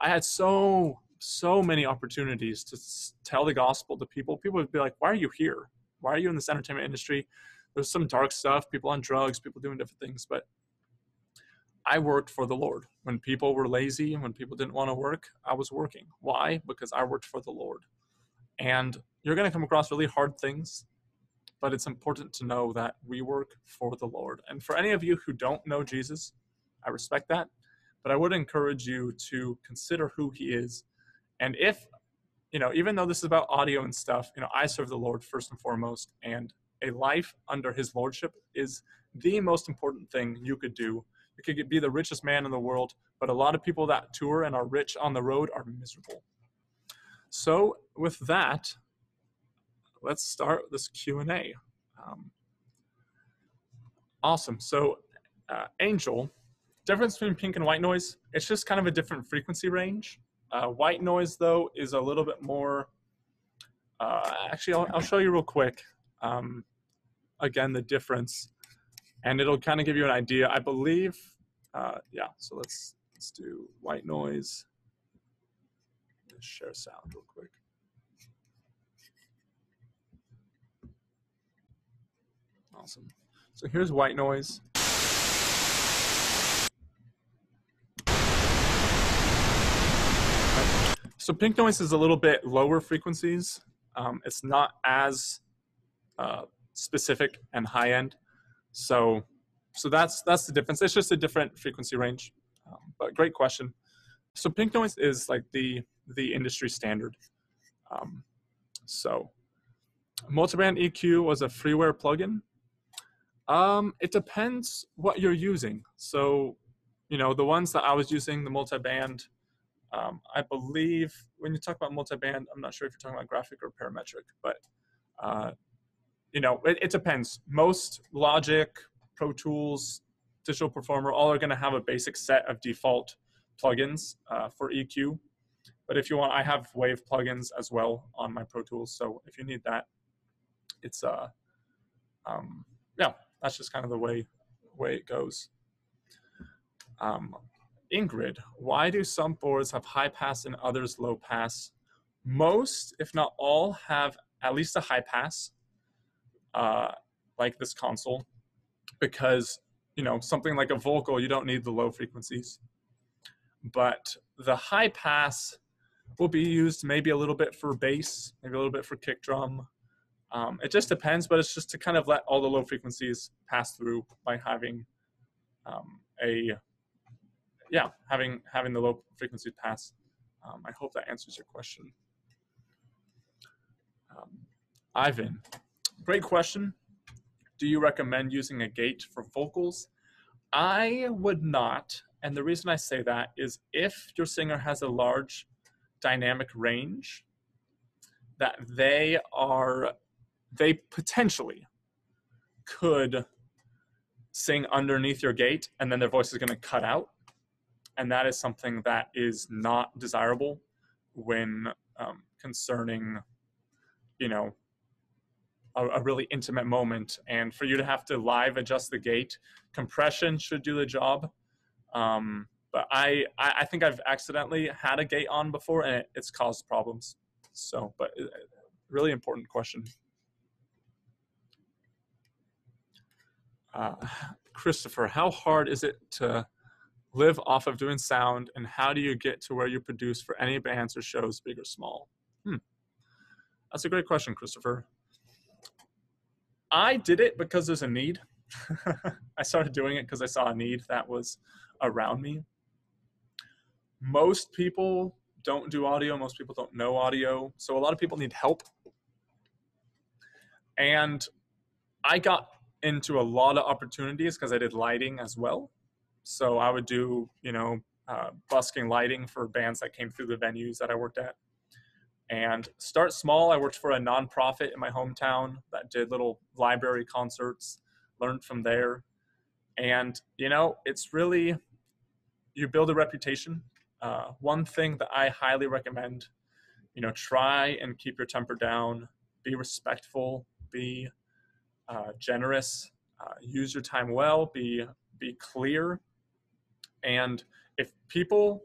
Speaker 1: I had so, so many opportunities to tell the gospel to people. People would be like, why are you here? Why are you in this entertainment industry? There's some dark stuff, people on drugs, people doing different things. But I worked for the Lord. When people were lazy and when people didn't want to work, I was working. Why? Because I worked for the Lord. And you're going to come across really hard things, but it's important to know that we work for the Lord. And for any of you who don't know Jesus, I respect that. But I would encourage you to consider who he is. And if, you know, even though this is about audio and stuff, you know, I serve the Lord first and foremost. And a life under his lordship is the most important thing you could do. You could be the richest man in the world, but a lot of people that tour and are rich on the road are miserable. So with that, let's start this Q&A. Um, awesome. So uh, Angel difference between pink and white noise, it's just kind of a different frequency range. Uh, white noise, though, is a little bit more. Uh, actually, I'll, I'll, show you real quick. Um, again, the difference, and it'll kind of give you an idea. I believe, uh, yeah. So let's let's do white noise. Let's share sound real quick. Awesome. So here's white noise. So pink noise is a little bit lower frequencies. Um, it's not as uh, specific and high end. So, so that's that's the difference. It's just a different frequency range. Um, but great question. So pink noise is like the the industry standard. Um, so multiband EQ was a freeware plugin. Um, it depends what you're using. So, you know, the ones that I was using, the multiband um, I believe when you talk about multi-band, I'm not sure if you're talking about graphic or parametric, but uh, you know, it, it, depends. Most Logic, Pro Tools, Digital Performer, all are going to have a basic set of default plugins uh, for EQ. But if you want, I have Wave plugins as well on my Pro Tools. So if you need that, it's uh, um, yeah, that's just kind of the way way it goes. Um, Ingrid, why do some boards have high pass and others low pass? Most, if not all, have at least a high pass, uh, like this console, because you know something like a vocal, you don't need the low frequencies. But the high pass will be used maybe a little bit for bass, maybe a little bit for kick drum. Um, it just depends, but it's just to kind of let all the low frequencies pass through by having um, a yeah having having the low frequency pass. Um, I hope that answers your question. Um, Ivan, great question. Do you recommend using a gate for vocals? I would not. And the reason I say that is if your singer has a large dynamic range, that they are, they potentially could sing underneath your gate and then their voice is going to cut out. And that is something that is not desirable when um, concerning, you know, a, a, really intimate moment. And for you to have to live adjust the gate, compression should do the job. Um, but I, I think I've accidentally had a gate on before and it, it's caused problems. So, but uh, really important question. Uh, Christopher, how hard is it to live off of doing sound and how do you get to where you produce for any bands or shows, big or small? Hmm. That's a great question, Christopher. I did it because there's a need. I started doing it because I saw a need that was around me. Most people don't do audio, most people don't know audio. So a lot of people need help. And I got into a lot of opportunities because I did lighting as well. So I would do, you know, uh, busking lighting for bands that came through the venues that I worked at. And start small. I worked for a nonprofit in my hometown that did little library concerts, learned from there. And, you know, it's really, you build a reputation. Uh, one thing that I highly recommend, you know, try and keep your temper down, be respectful, be uh, generous, uh, use your time well, be be clear, and if people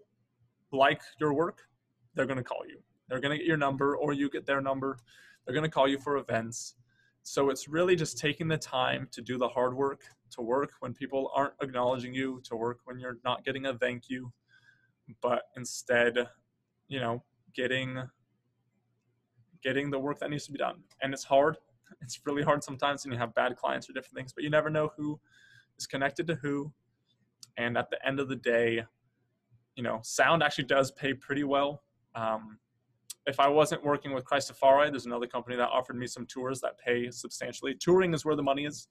Speaker 1: like your work, they're going to call you. They're going to get your number, or you get their number. They're going to call you for events. So it's really just taking the time to do the hard work, to work when people aren't acknowledging you, to work when you're not getting a thank you, but instead, you know, getting getting the work that needs to be done. And it's hard it's really hard sometimes when you have bad clients or different things, but you never know who is connected to who. And at the end of the day, you know, sound actually does pay pretty well. Um, if I wasn't working with Christafari, there's another company that offered me some tours that pay substantially. Touring is where the money is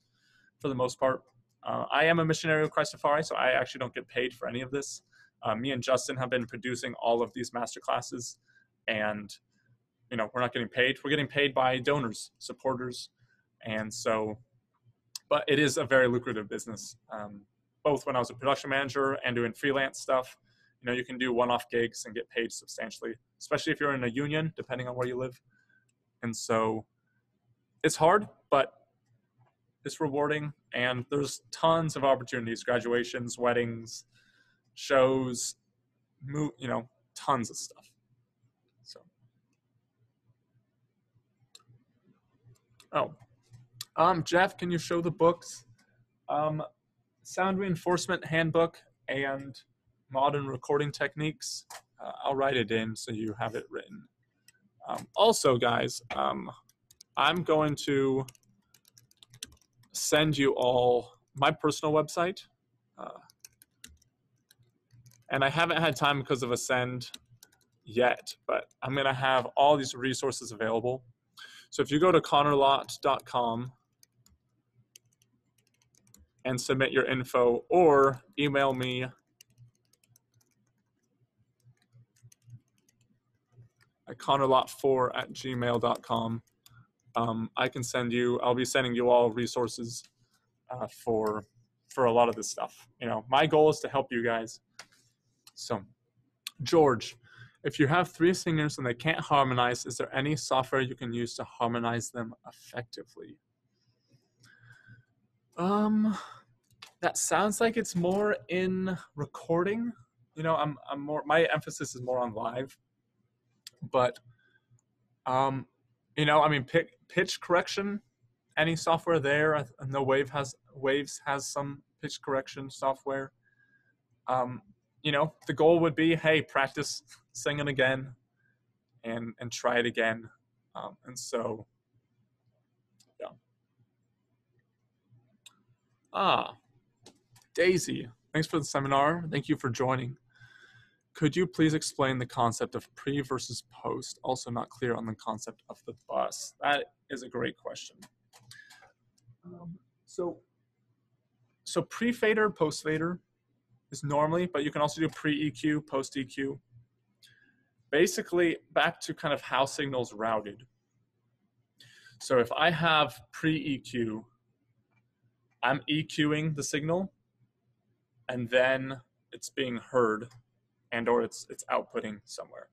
Speaker 1: for the most part. Uh, I am a missionary of Christafari, so I actually don't get paid for any of this. Uh, me and Justin have been producing all of these master classes, and you know we're not getting paid. We're getting paid by donors supporters. And so but it is a very lucrative business um, both when i was a production manager and doing freelance stuff. You know you can do one-off gigs and get paid substantially especially if you're in a union depending on where you live. And so it's hard but it's rewarding. And there's tons of opportunities graduations weddings shows you know tons of stuff Oh, um, Jeff, can you show the books? Um, Sound Reinforcement Handbook and Modern Recording Techniques. Uh, I'll write it in so you have it written. Um, also, guys, um, I'm going to send you all my personal website. Uh, and I haven't had time because of Ascend yet, but I'm going to have all these resources available. So if you go to connorlott.com and submit your info or email me at connorlott4 at gmail.com. Um, I can send you, I'll be sending you all resources uh, for, for a lot of this stuff. You know, my goal is to help you guys. So, George, if you have three singers and they can't harmonize, is there any software you can use to harmonize them effectively? Um, that sounds like it's more in recording. You know, I'm I'm more my emphasis is more on live, but um, you know, I mean, pick, pitch correction. Any software there? Know Wave has Waves has some pitch correction software. Um, you know, the goal would be, hey, practice singing again. and and try it again. Um, and so, yeah. Ah, Daisy, thanks for the seminar. Thank you for joining. Could you please explain the concept of pre versus post? Also not clear on the concept of the bus. That is a great question. Um, so, so pre-fader, post-fader is normally, but you can also do pre-EQ, post-EQ. Basically, back to kind of how signals routed. So if I have pre-EQ, I'm EQing the signal, and then it's being heard and or it's it's outputting somewhere.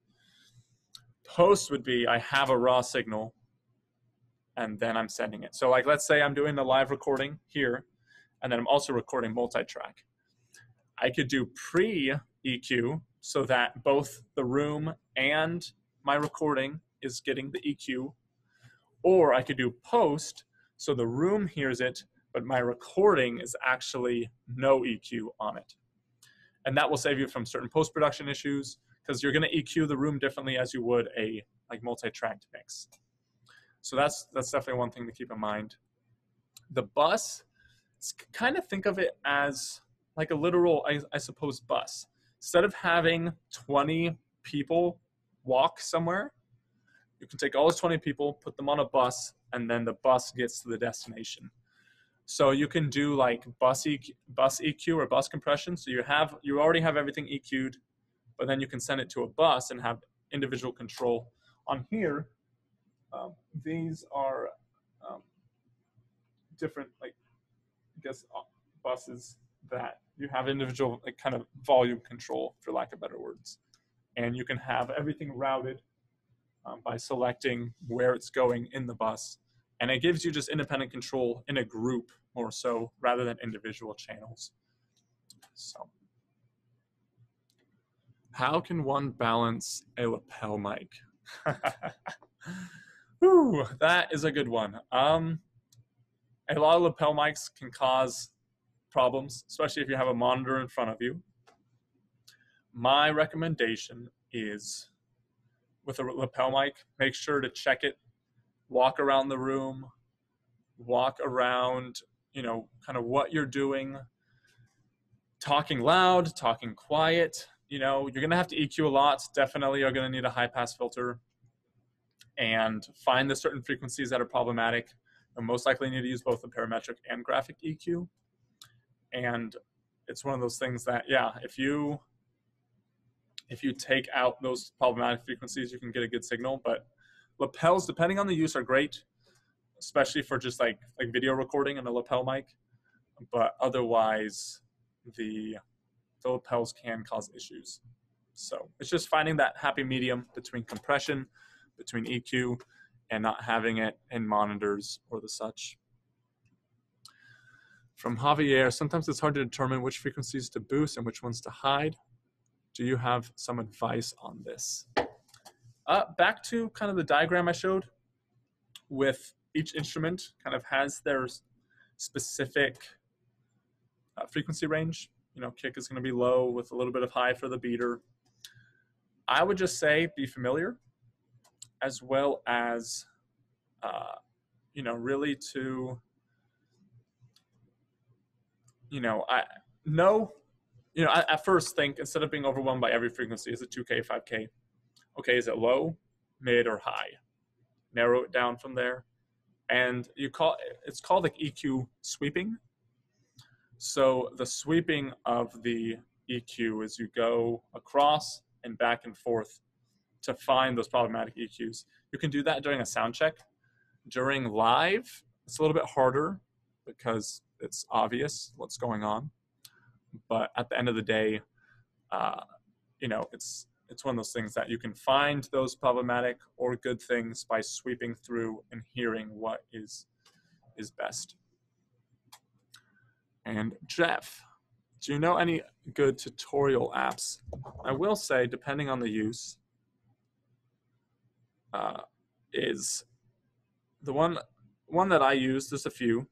Speaker 1: Post would be I have a raw signal and then I'm sending it. So like let's say I'm doing the live recording here and then I'm also recording multi-track. I could do pre EQ so that both the room and my recording is getting the EQ or I could do post so the room hears it but my recording is actually no EQ on it and that will save you from certain post-production issues because you're going to EQ the room differently as you would a like multi-tracked mix. So that's that's definitely one thing to keep in mind. The bus, kind of think of it as like a literal, I, I suppose, bus. Instead of having 20 people walk somewhere, you can take all those 20 people, put them on a bus, and then the bus gets to the destination. So you can do like bus EQ, bus EQ or bus compression. So you have you already have everything EQ'd, but then you can send it to a bus and have individual control. On here, um, these are um, different like I guess uh, buses that you have individual like kind of volume control for lack of better words, and you can have everything routed um, by selecting where it's going in the bus and it gives you just independent control in a group more so rather than individual channels. So how can one balance a lapel mic? Ooh, that is a good one. Um, a lot of lapel mics can cause problems, especially if you have a monitor in front of you. My recommendation is with a lapel mic, make sure to check it walk around the room, walk around, you know, kind of what you're doing, talking loud, talking quiet. You know, you're going to have to EQ a lot. Definitely are going to need a high pass filter and find the certain frequencies that are problematic. And most likely need to use both the parametric and graphic EQ. And it's one of those things that, yeah, if you if you take out those problematic frequencies, you can get a good signal. But lapels, depending on the use, are great, especially for just like like video recording and a lapel mic. But otherwise, the the lapels can cause issues. So it's just finding that happy medium between compression, between EQ, and not having it in monitors or the such. From Javier, sometimes it's hard to determine which frequencies to boost and which ones to hide. Do you have some advice on this? Uh, back to kind of the diagram I showed with each instrument kind of has their specific uh, frequency range. You know, kick is going to be low with a little bit of high for the beater. I would just say be familiar as well as, uh, you know, really to, you know, I know, you know, I, at first think instead of being overwhelmed by every frequency, is it 2K, 5K? okay, is it low, mid, or high? Narrow it down from there. And you call it's called like EQ sweeping. So the sweeping of the EQ is you go across and back and forth to find those problematic EQs. You can do that during a sound check. During live, it's a little bit harder because it's obvious what's going on. But at the end of the day, uh, you know, it's it's one of those things that you can find those problematic or good things by sweeping through and hearing what is is best. And Jeff, do you know any good tutorial apps? I will say, depending on the use, uh, is the one one that I use. There's a few.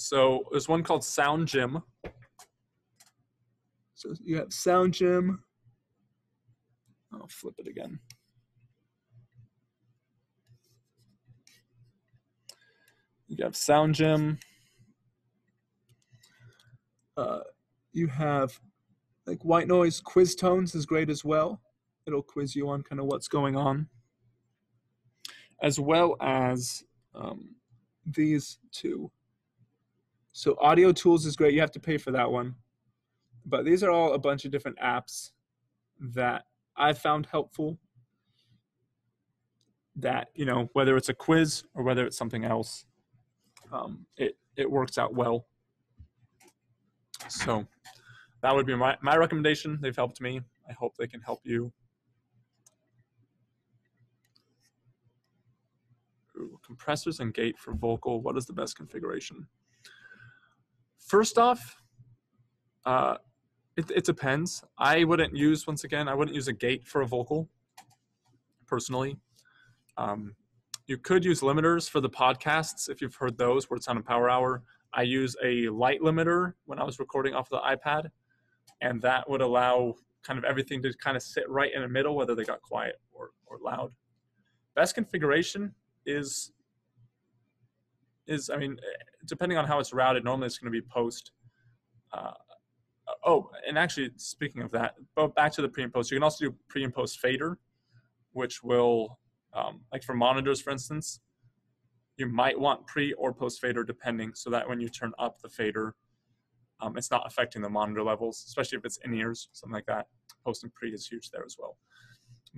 Speaker 1: So there's one called SoundGym. So you have SoundGym, I'll flip it again. You have SoundGym. Uh, you have like white noise Quiztones is great as well. It'll quiz you on kind of what's going on, as well as um, these two. So audio tools is great. You have to pay for that one, but these are all a bunch of different apps that I've found helpful. That you know whether it's a quiz or whether it's something else, um, it it works out well. So that would be my, my recommendation. They've helped me. I hope they can help you. Ooh, compressors and gate for vocal. What is the best configuration? First off, uh, it, it depends. I wouldn't use, once again, I wouldn't use a gate for a vocal personally. Um, you could use limiters for the podcasts if you've heard those where it's on a power hour. I use a light limiter when I was recording off the iPad, and that would allow kind of everything to kind of sit right in the middle, whether they got quiet or, or loud. Best configuration is is I mean, depending on how it's routed, normally it's going to be post. Uh, oh, and actually, speaking of that, but back to the pre and post, you can also do pre and post fader, which will, um, like for monitors, for instance, you might want pre or post fader depending so that when you turn up the fader, um, it's not affecting the monitor levels, especially if it's in ears, something like that. Post and pre is huge there as well.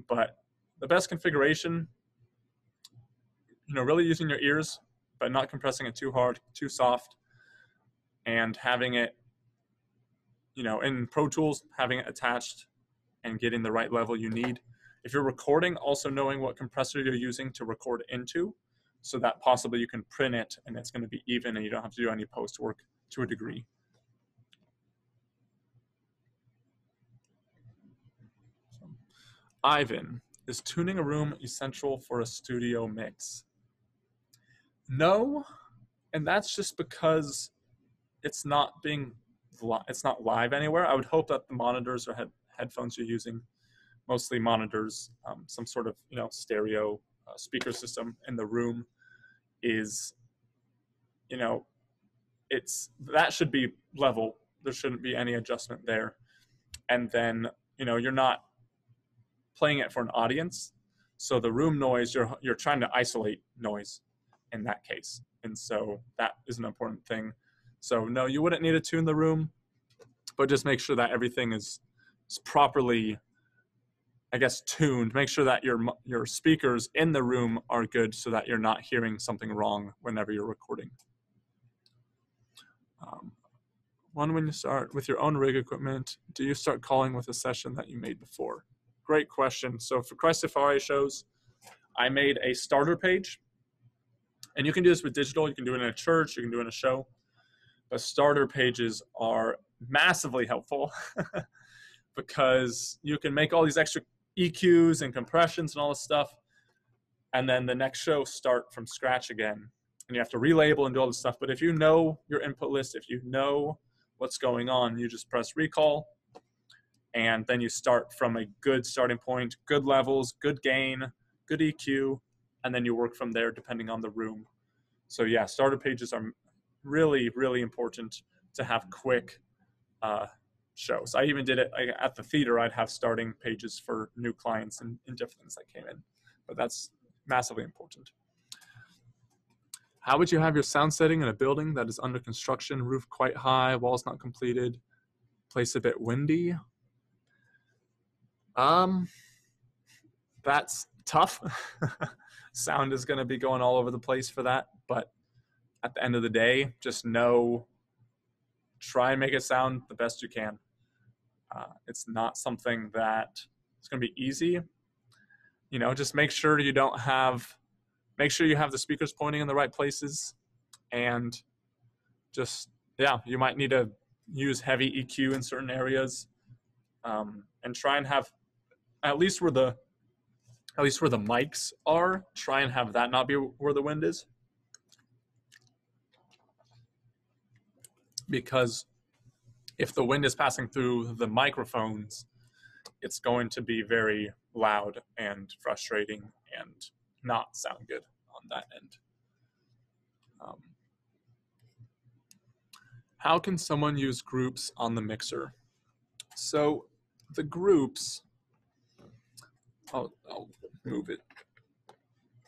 Speaker 1: But the best configuration, you know, really using your ears, but not compressing it too hard, too soft, and having it, you know, in Pro Tools, having it attached and getting the right level you need. If you're recording, also knowing what compressor you're using to record into so that possibly you can print it and it's going to be even and you don't have to do any post work to a degree. Ivan, is tuning a room essential for a studio mix? No, and that's just because it's not being it's not live anywhere. I would hope that the monitors or head, headphones you're using, mostly monitors, um, some sort of you know stereo uh, speaker system in the room is you know it's that should be level. There shouldn't be any adjustment there. And then you know you're not playing it for an audience. So the room noise you're you're trying to isolate noise in that case and so that is an important thing so no you wouldn't need to tune the room but just make sure that everything is, is properly I guess tuned. Make sure that your your speakers in the room are good, so that you're not hearing something wrong whenever you're recording. Um, one, when you start with your own rig equipment, do you start calling with a session that you made before? Great question. So for Christafari shows, I made a starter page, and you can do this with digital. You can do it in a church. You can do it in a show. But starter pages are massively helpful because you can make all these extra EQs and compressions and all this stuff. And then the next show start from scratch again. And you have to relabel and do all this stuff. But if you know your input list, if you know what's going on, you just press recall and then you start from a good starting point, good levels, good gain, good EQ, and then you work from there depending on the room. So yeah, starter pages are really, really important to have quick uh, shows. I even did it at the theater. I'd have starting pages for new clients and, and different things that came in, but that's massively important. How would you have your sound setting in a building that is under construction, roof quite high, walls not completed, place a bit windy? Um, that's tough. sound is going to be going all over the place for that, but at the end of the day, just know try and make it sound the best you can. Uh, it's not something that it's going to be easy. You know, just make sure you don't have, make sure you have the speakers pointing in the right places, and just yeah, you might need to use heavy EQ in certain areas, um, and try and have at least where the at least where the mics are, try and have that not be where the wind is. Because if the wind is passing through the microphones, it's going to be very loud and frustrating and not sound good on that end. Um, how can someone use groups on the mixer? So the groups, I'll, I'll move it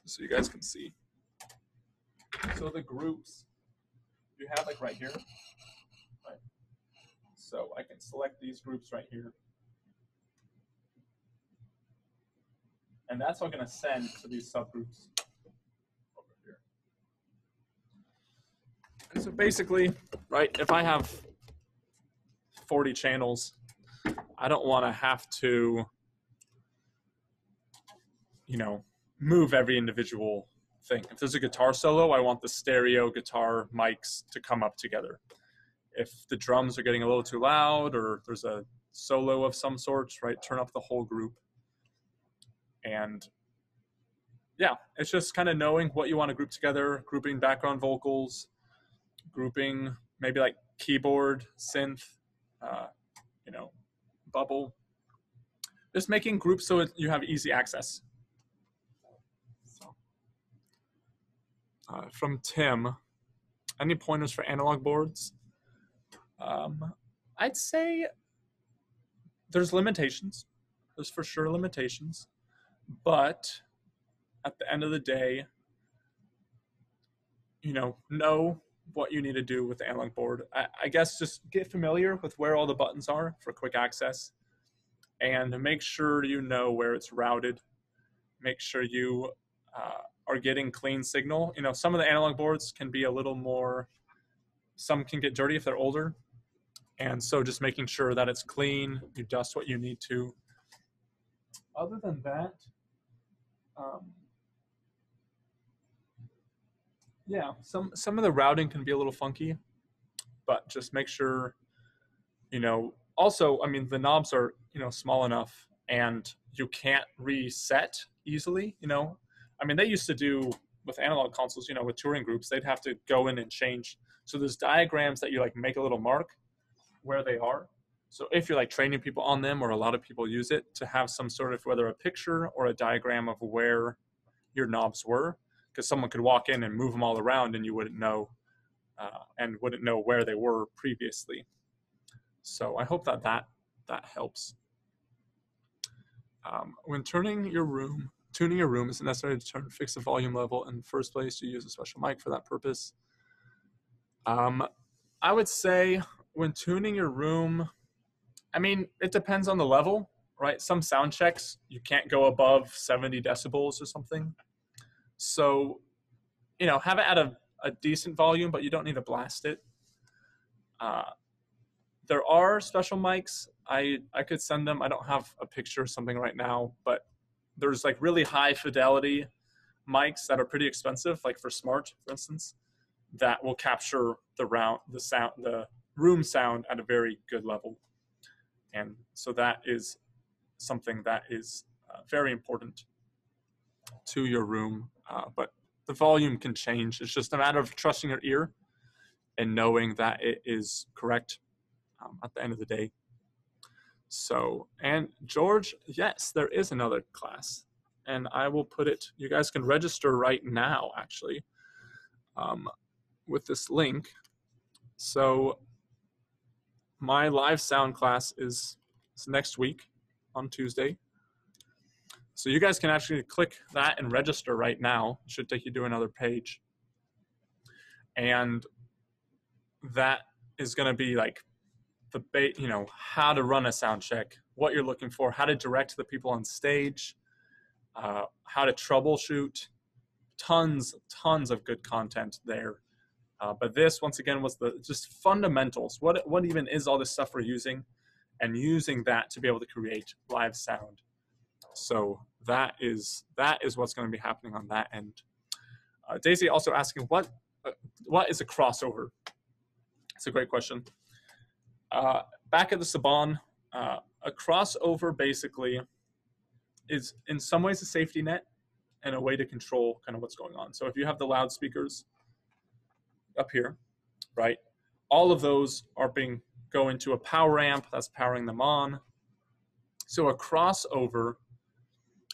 Speaker 1: so you guys can see. So the groups you have like right here, right? So I can select these groups right here. And that's what I'm going to send to these subgroups over here. And so basically, right, if I have 40 channels, I don't want to have to, you know, move every individual thing. If there's a guitar solo, I want the stereo guitar mics to come up together. If the drums are getting a little too loud or there's a solo of some sort, right, turn up the whole group and yeah, it's just kind of knowing what you want to group together, grouping background vocals, grouping maybe like keyboard, synth, uh, you know, bubble. Just making groups so you have easy access. Uh, from Tim, any pointers for analog boards? Um, I'd say there's limitations. There's for sure limitations. But at the end of the day, you know, know what you need to do with the analog board. I, I, guess just get familiar with where all the buttons are for quick access and make sure you know where it's routed. Make sure you uh, are getting clean signal. You know, some of the analog boards can be a little more, some can get dirty if they're older. And so just making sure that it's clean, you dust what you need to. Other than that, um, yeah, some some of the routing can be a little funky, but just make sure, you know. Also, I mean, the knobs are you know small enough, and you can't reset easily. You know, I mean, they used to do with analog consoles, you know, with touring groups, they'd have to go in and change. So there's diagrams that you like make a little mark where they are. So if you're like training people on them, or a lot of people use it to have some sort of whether a picture or a diagram of where your knobs were, because someone could walk in and move them all around and you wouldn't know, uh, and wouldn't know where they were previously. So I hope that that that helps. Um, when turning your room, tuning your room, isn't necessary to turn fix the volume level in the first place? You use a special mic for that purpose. Um, I would say when tuning your room I mean, it depends on the level, right? Some sound checks you can't go above 70 decibels or something. So, you know, have it at a, a decent volume, but you don't need to blast it. Uh, there are special mics. I I could send them. I don't have a picture or something right now, but there's like really high fidelity mics that are pretty expensive, like for Smaart, for instance, that will capture the round the sound the room sound at a very good level. And so that is something that is uh, very important to your room. Uh, but the volume can change. It's just a matter of trusting your ear and knowing that it is correct um, at the end of the day. So, and George, yes, there is another class. And I will put it, you guys can register right now, actually, um, with this link. So my live sound class is, next week on Tuesday. So you guys can actually click that and register right now. It should take you to another page. And that is going to be like the ba- you know how to run a sound check, what you're looking for, how to direct the people on stage, uh, how to troubleshoot. Tons, tons of good content there uh, but this, once again, was the just fundamentals. What what even is all this stuff we're using, and using that to be able to create live sound. So that is that is what's going to be happening on that end. Uh, Daisy also asking what uh, what is a crossover? It's a great question. Uh, back at the Saban, uh, a crossover basically is in some ways a safety net and a way to control kind of what's going on. So if you have the loudspeakers up here, right? All of those are being go into a power amp that's powering them on. So a crossover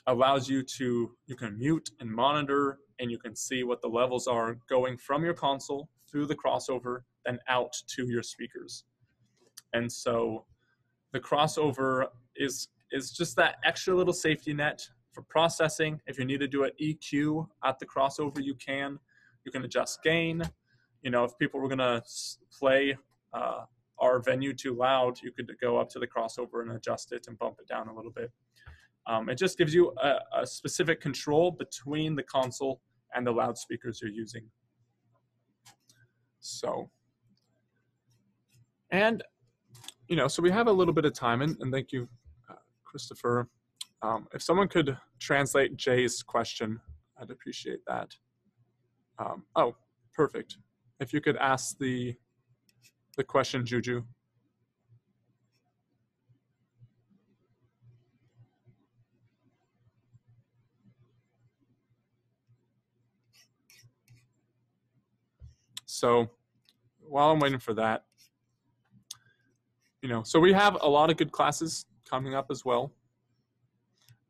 Speaker 1: allows you to you can mute and monitor and you can see what the levels are going from your console through the crossover then out to your speakers. And so the crossover is is just that extra little safety net for processing. If you need to do an EQ at the crossover, you can. You can adjust gain. You know, if people were gonna play uh, our venue too loud, you could go up to the crossover and adjust it and bump it down a little bit. Um, it just gives you a, a specific control between the console and the loudspeakers you're using. So, and you know, so we have a little bit of time, and, and thank you, uh, Christopher. Um, if someone could translate Jay's question, I'd appreciate that. Um, oh, perfect. If you could ask the the question, Juju. So while I'm waiting for that, you know, so we have a lot of good classes coming up as well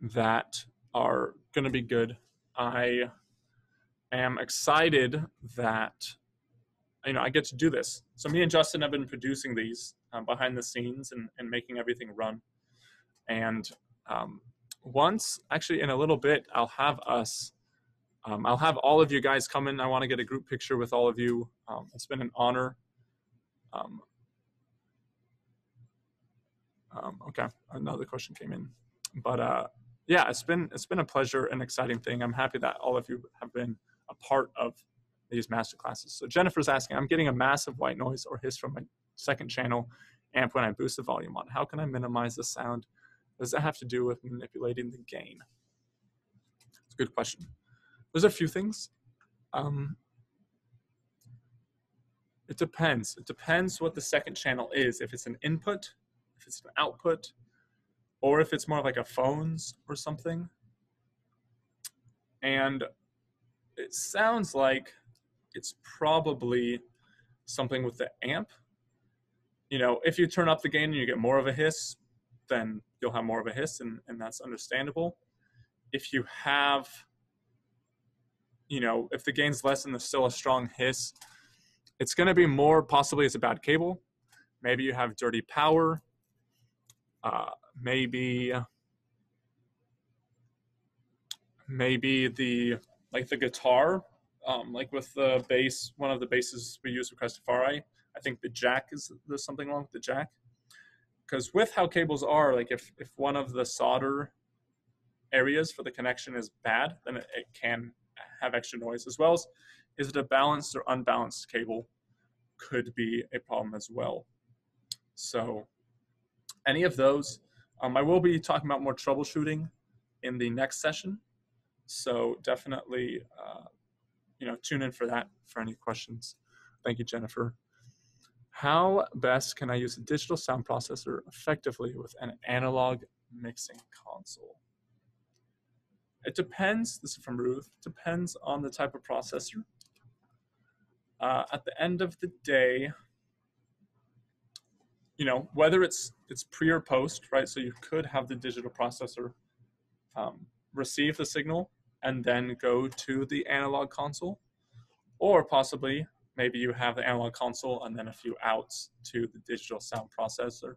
Speaker 1: that are going to be good. I am excited that you know I get to do this. So me and Justin have been producing these um, behind the scenes and, and making everything run. And um, once, actually, in a little bit, I'll have us um, I'll have all of you guys come in. I want to get a group picture with all of you. Um, it's been an honor. Um, okay, another question came in, but uh, yeah, it's been it's been a pleasure and exciting thing. I'm happy that all of you have been a part of these master classes. So Jennifer's asking, I'm getting a massive white noise or hiss from my second channel amp when I boost the volume on. How can I minimize the sound? Does that have to do with manipulating the gain? It's a good question there's a few things. Um, it depends. It depends what the second channel is. If it's an input, if it's an output, or if it's more like a phones or something. And it sounds like it's probably something with the amp. You know, if you turn up the gain and you get more of a hiss, then you'll have more of a hiss, and, and that's understandable. If you have you know, if the gain's less and there's still a strong hiss, it's going to be more possibly it's a bad cable. Maybe you have dirty power. Uh, maybe maybe the like the guitar, um, like with the bass, one of the basses we use with Christafari. I think the jack is there's something wrong with the jack. Because with how cables are, like if if one of the solder areas for the connection is bad, then it, it can have extra noise, as well as is it a balanced or unbalanced cable could be a problem as well. So any of those, um, I will be talking about more troubleshooting in the next session. So definitely, uh, you know, tune in for that for any questions. Thank you, Jennifer. How best can I use a digital sound processor effectively with an analog mixing console? It depends, this is from Ruth, depends on the type of processor. Uh, at the end of the day, you know, whether it's it's pre or post, right? So you could have the digital processor um, receive the signal and then go to the analog console, or possibly maybe you have the analog console and then a few outs to the digital sound processor.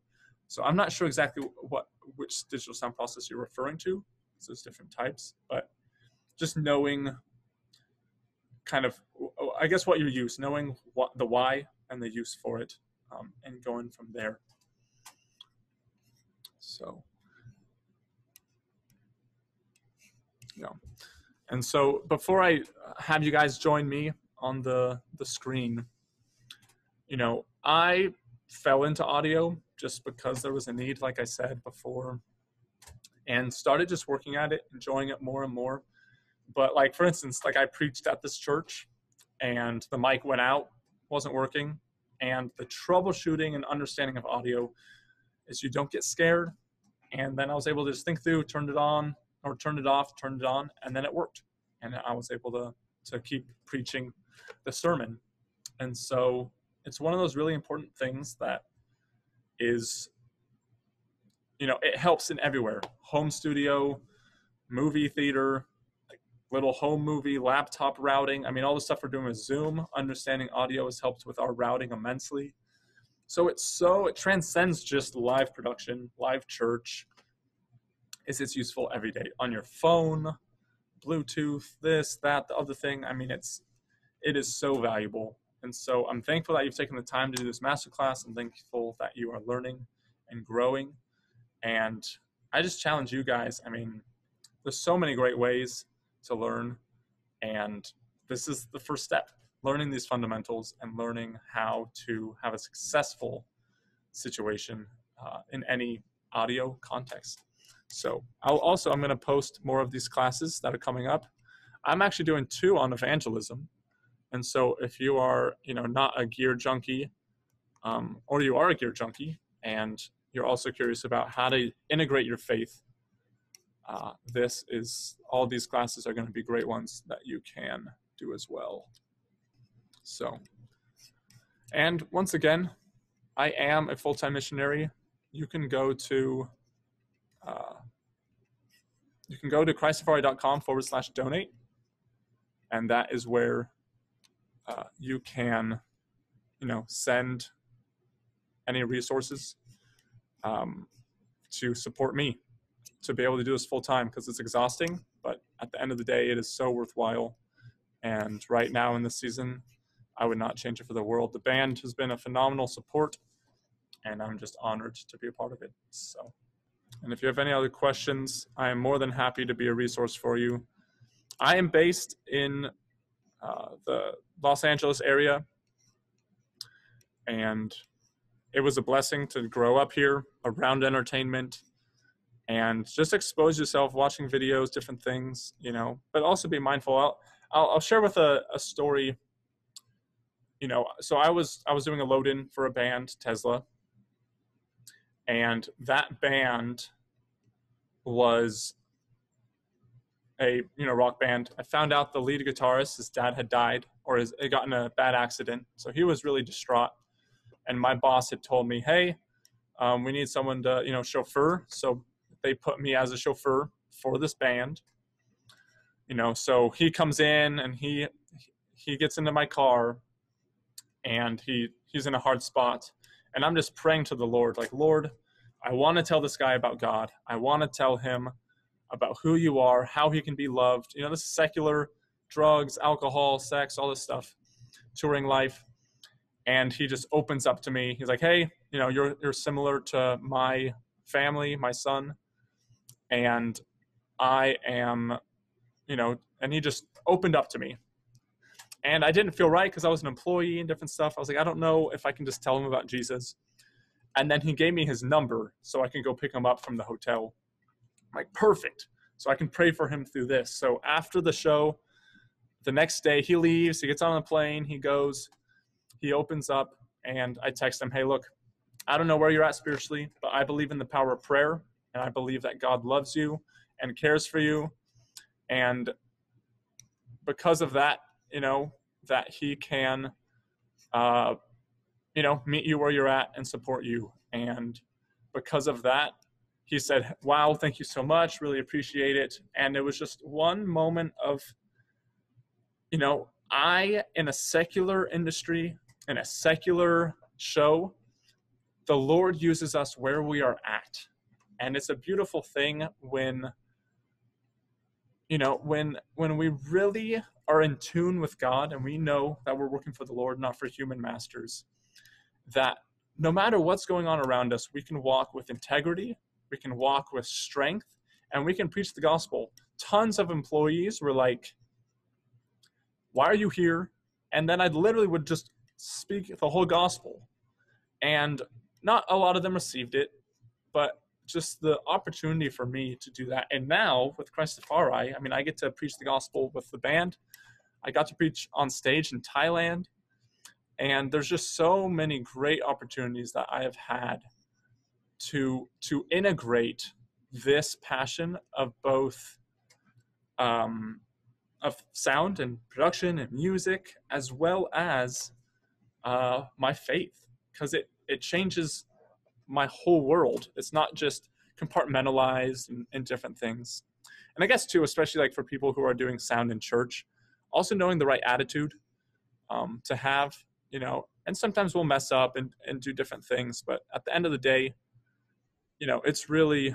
Speaker 1: So I'm not sure exactly what which digital sound processor you're referring to, those different types, but just knowing kind of, I guess, what your use, knowing what the why and the use for it, um, and going from there. So, yeah. And so before I have you guys join me on the the screen, you know, I fell into audio just because there was a need, like I said before, and started just working at it, enjoying it more and more. But like for instance, like I preached at this church and the mic went out, wasn't working, and the troubleshooting and understanding of audio is you don't get scared. And then I was able to just think through, turned it on or turned it off, turned it on, and then it worked. And I was able to to keep preaching the sermon. And so it's one of those really important things that is you know, it helps in everywhere home studio, movie theater, little home movie, laptop routing. I mean, all the stuff we're doing with Zoom, understanding audio has helped with our routing immensely. So it's so, it transcends just live production, live church. Is it's useful every day on your phone, Bluetooth, this, that, the other thing. I mean, it's, it is so valuable. And so I'm thankful that you've taken the time to do this masterclass. I'm thankful that you are learning and growing. And I just challenge you guys. I mean, there's so many great ways to learn. And this is the first step learning these fundamentals and learning how to have a successful situation uh, in any audio context. So I'll also, I'm going to post more of these classes that are coming up. I'm actually doing two on evangelism. And so if you are, you know, not a gear junkie, um, or you are a gear junkie and you're also curious about how to integrate your faith, uh, this is all these classes are going to be great ones that you can do as well. So, and once again, I am a full time missionary. You can go to uh, you can go to christafari.com forward slash donate, and that is where uh, you can, you know, send any resources um, to support me to be able to do this full time because it's exhausting, but at the end of the day, it is so worthwhile. And right now in this season, I would not change it for the world. The band has been a phenomenal support, and I'm just honored to be a part of it. So, and if you have any other questions, I am more than happy to be a resource for you. I am based in uh, the Los Angeles area, and it was a blessing to grow up here around entertainment and just expose yourself watching videos different things you know but also be mindful i'll i'll, I'll share with a, a story you know so i was i was doing a load in for a band tesla and that band was a you know rock band i found out the lead guitarist his dad had died or has gotten a bad accident so he was really distraught and my boss had told me, "Hey, um, we need someone to you know chauffeur." So they put me as a chauffeur for this band. You know, so he comes in and he he gets into my car, and he he's in a hard spot, and I'm just praying to the Lord, like Lord, I want to tell this guy about God. I want to tell him about who you are, how he can be loved. You know, this is secular drugs, alcohol, sex, all this stuff, touring life and he just opens up to me. He's like, "Hey, you know, you're you're similar to my family, my son, and I am, you know." And he just opened up to me, and I didn't feel right because I was an employee and different stuff. I was like, I don't know if I can just tell him about Jesus. And then he gave me his number so I can go pick him up from the hotel. I'm like, perfect. So I can pray for him through this. So after the show, the next day he leaves, he gets on the plane, he goes, he opens up and I text him, hey, look, I don't know where you're at spiritually, but I believe in the power of prayer and I believe that God loves you and cares for you. And because of that, you know, that he can, uh, you know, meet you where you're at and support you. And because of that, he said, Wow, thank you so much. Really appreciate it. And it was just one moment of, you know, I, in a secular industry, in a secular show, the Lord uses us where we are at. And it's a beautiful thing when you know, when when we really are in tune with God and we know that we're working for the Lord, not for human masters, that no matter what's going on around us, we can walk with integrity, we can walk with strength, and we can preach the gospel. Tons of employees were like, Why are you here? And then I literally would just speak the whole gospel. And not a lot of them received it, but just the opportunity for me to do that. And now with Christafari, I mean, I get to preach the gospel with the band. I got to preach on stage in Thailand. And there's just so many great opportunities that I have had to to integrate this passion of both um, of sound and production and music as well as uh, my faith because it it changes my whole world. It's not just compartmentalized in, in different things. And I guess too, especially like for people who are doing sound in church, also knowing the right attitude um, to have, you know, and sometimes we'll mess up and, and do different things, but at the end of the day, you know, it's really,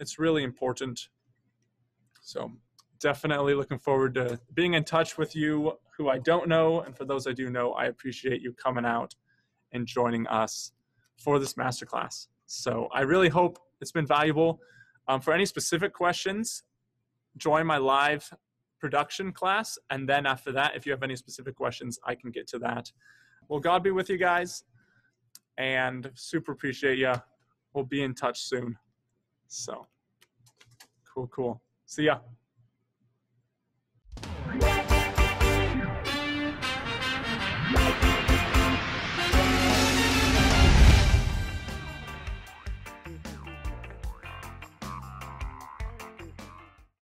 Speaker 1: it's really important. So definitely looking forward to being in touch with you who I don't know. And for those I do know, I appreciate you coming out and joining us for this masterclass. So I really hope it's been valuable. Um, for any specific questions, join my live production class. And then after that, if you have any specific questions, I can get to that. Well, God be with you guys and super appreciate you. We'll be in touch soon. So cool, cool. See ya.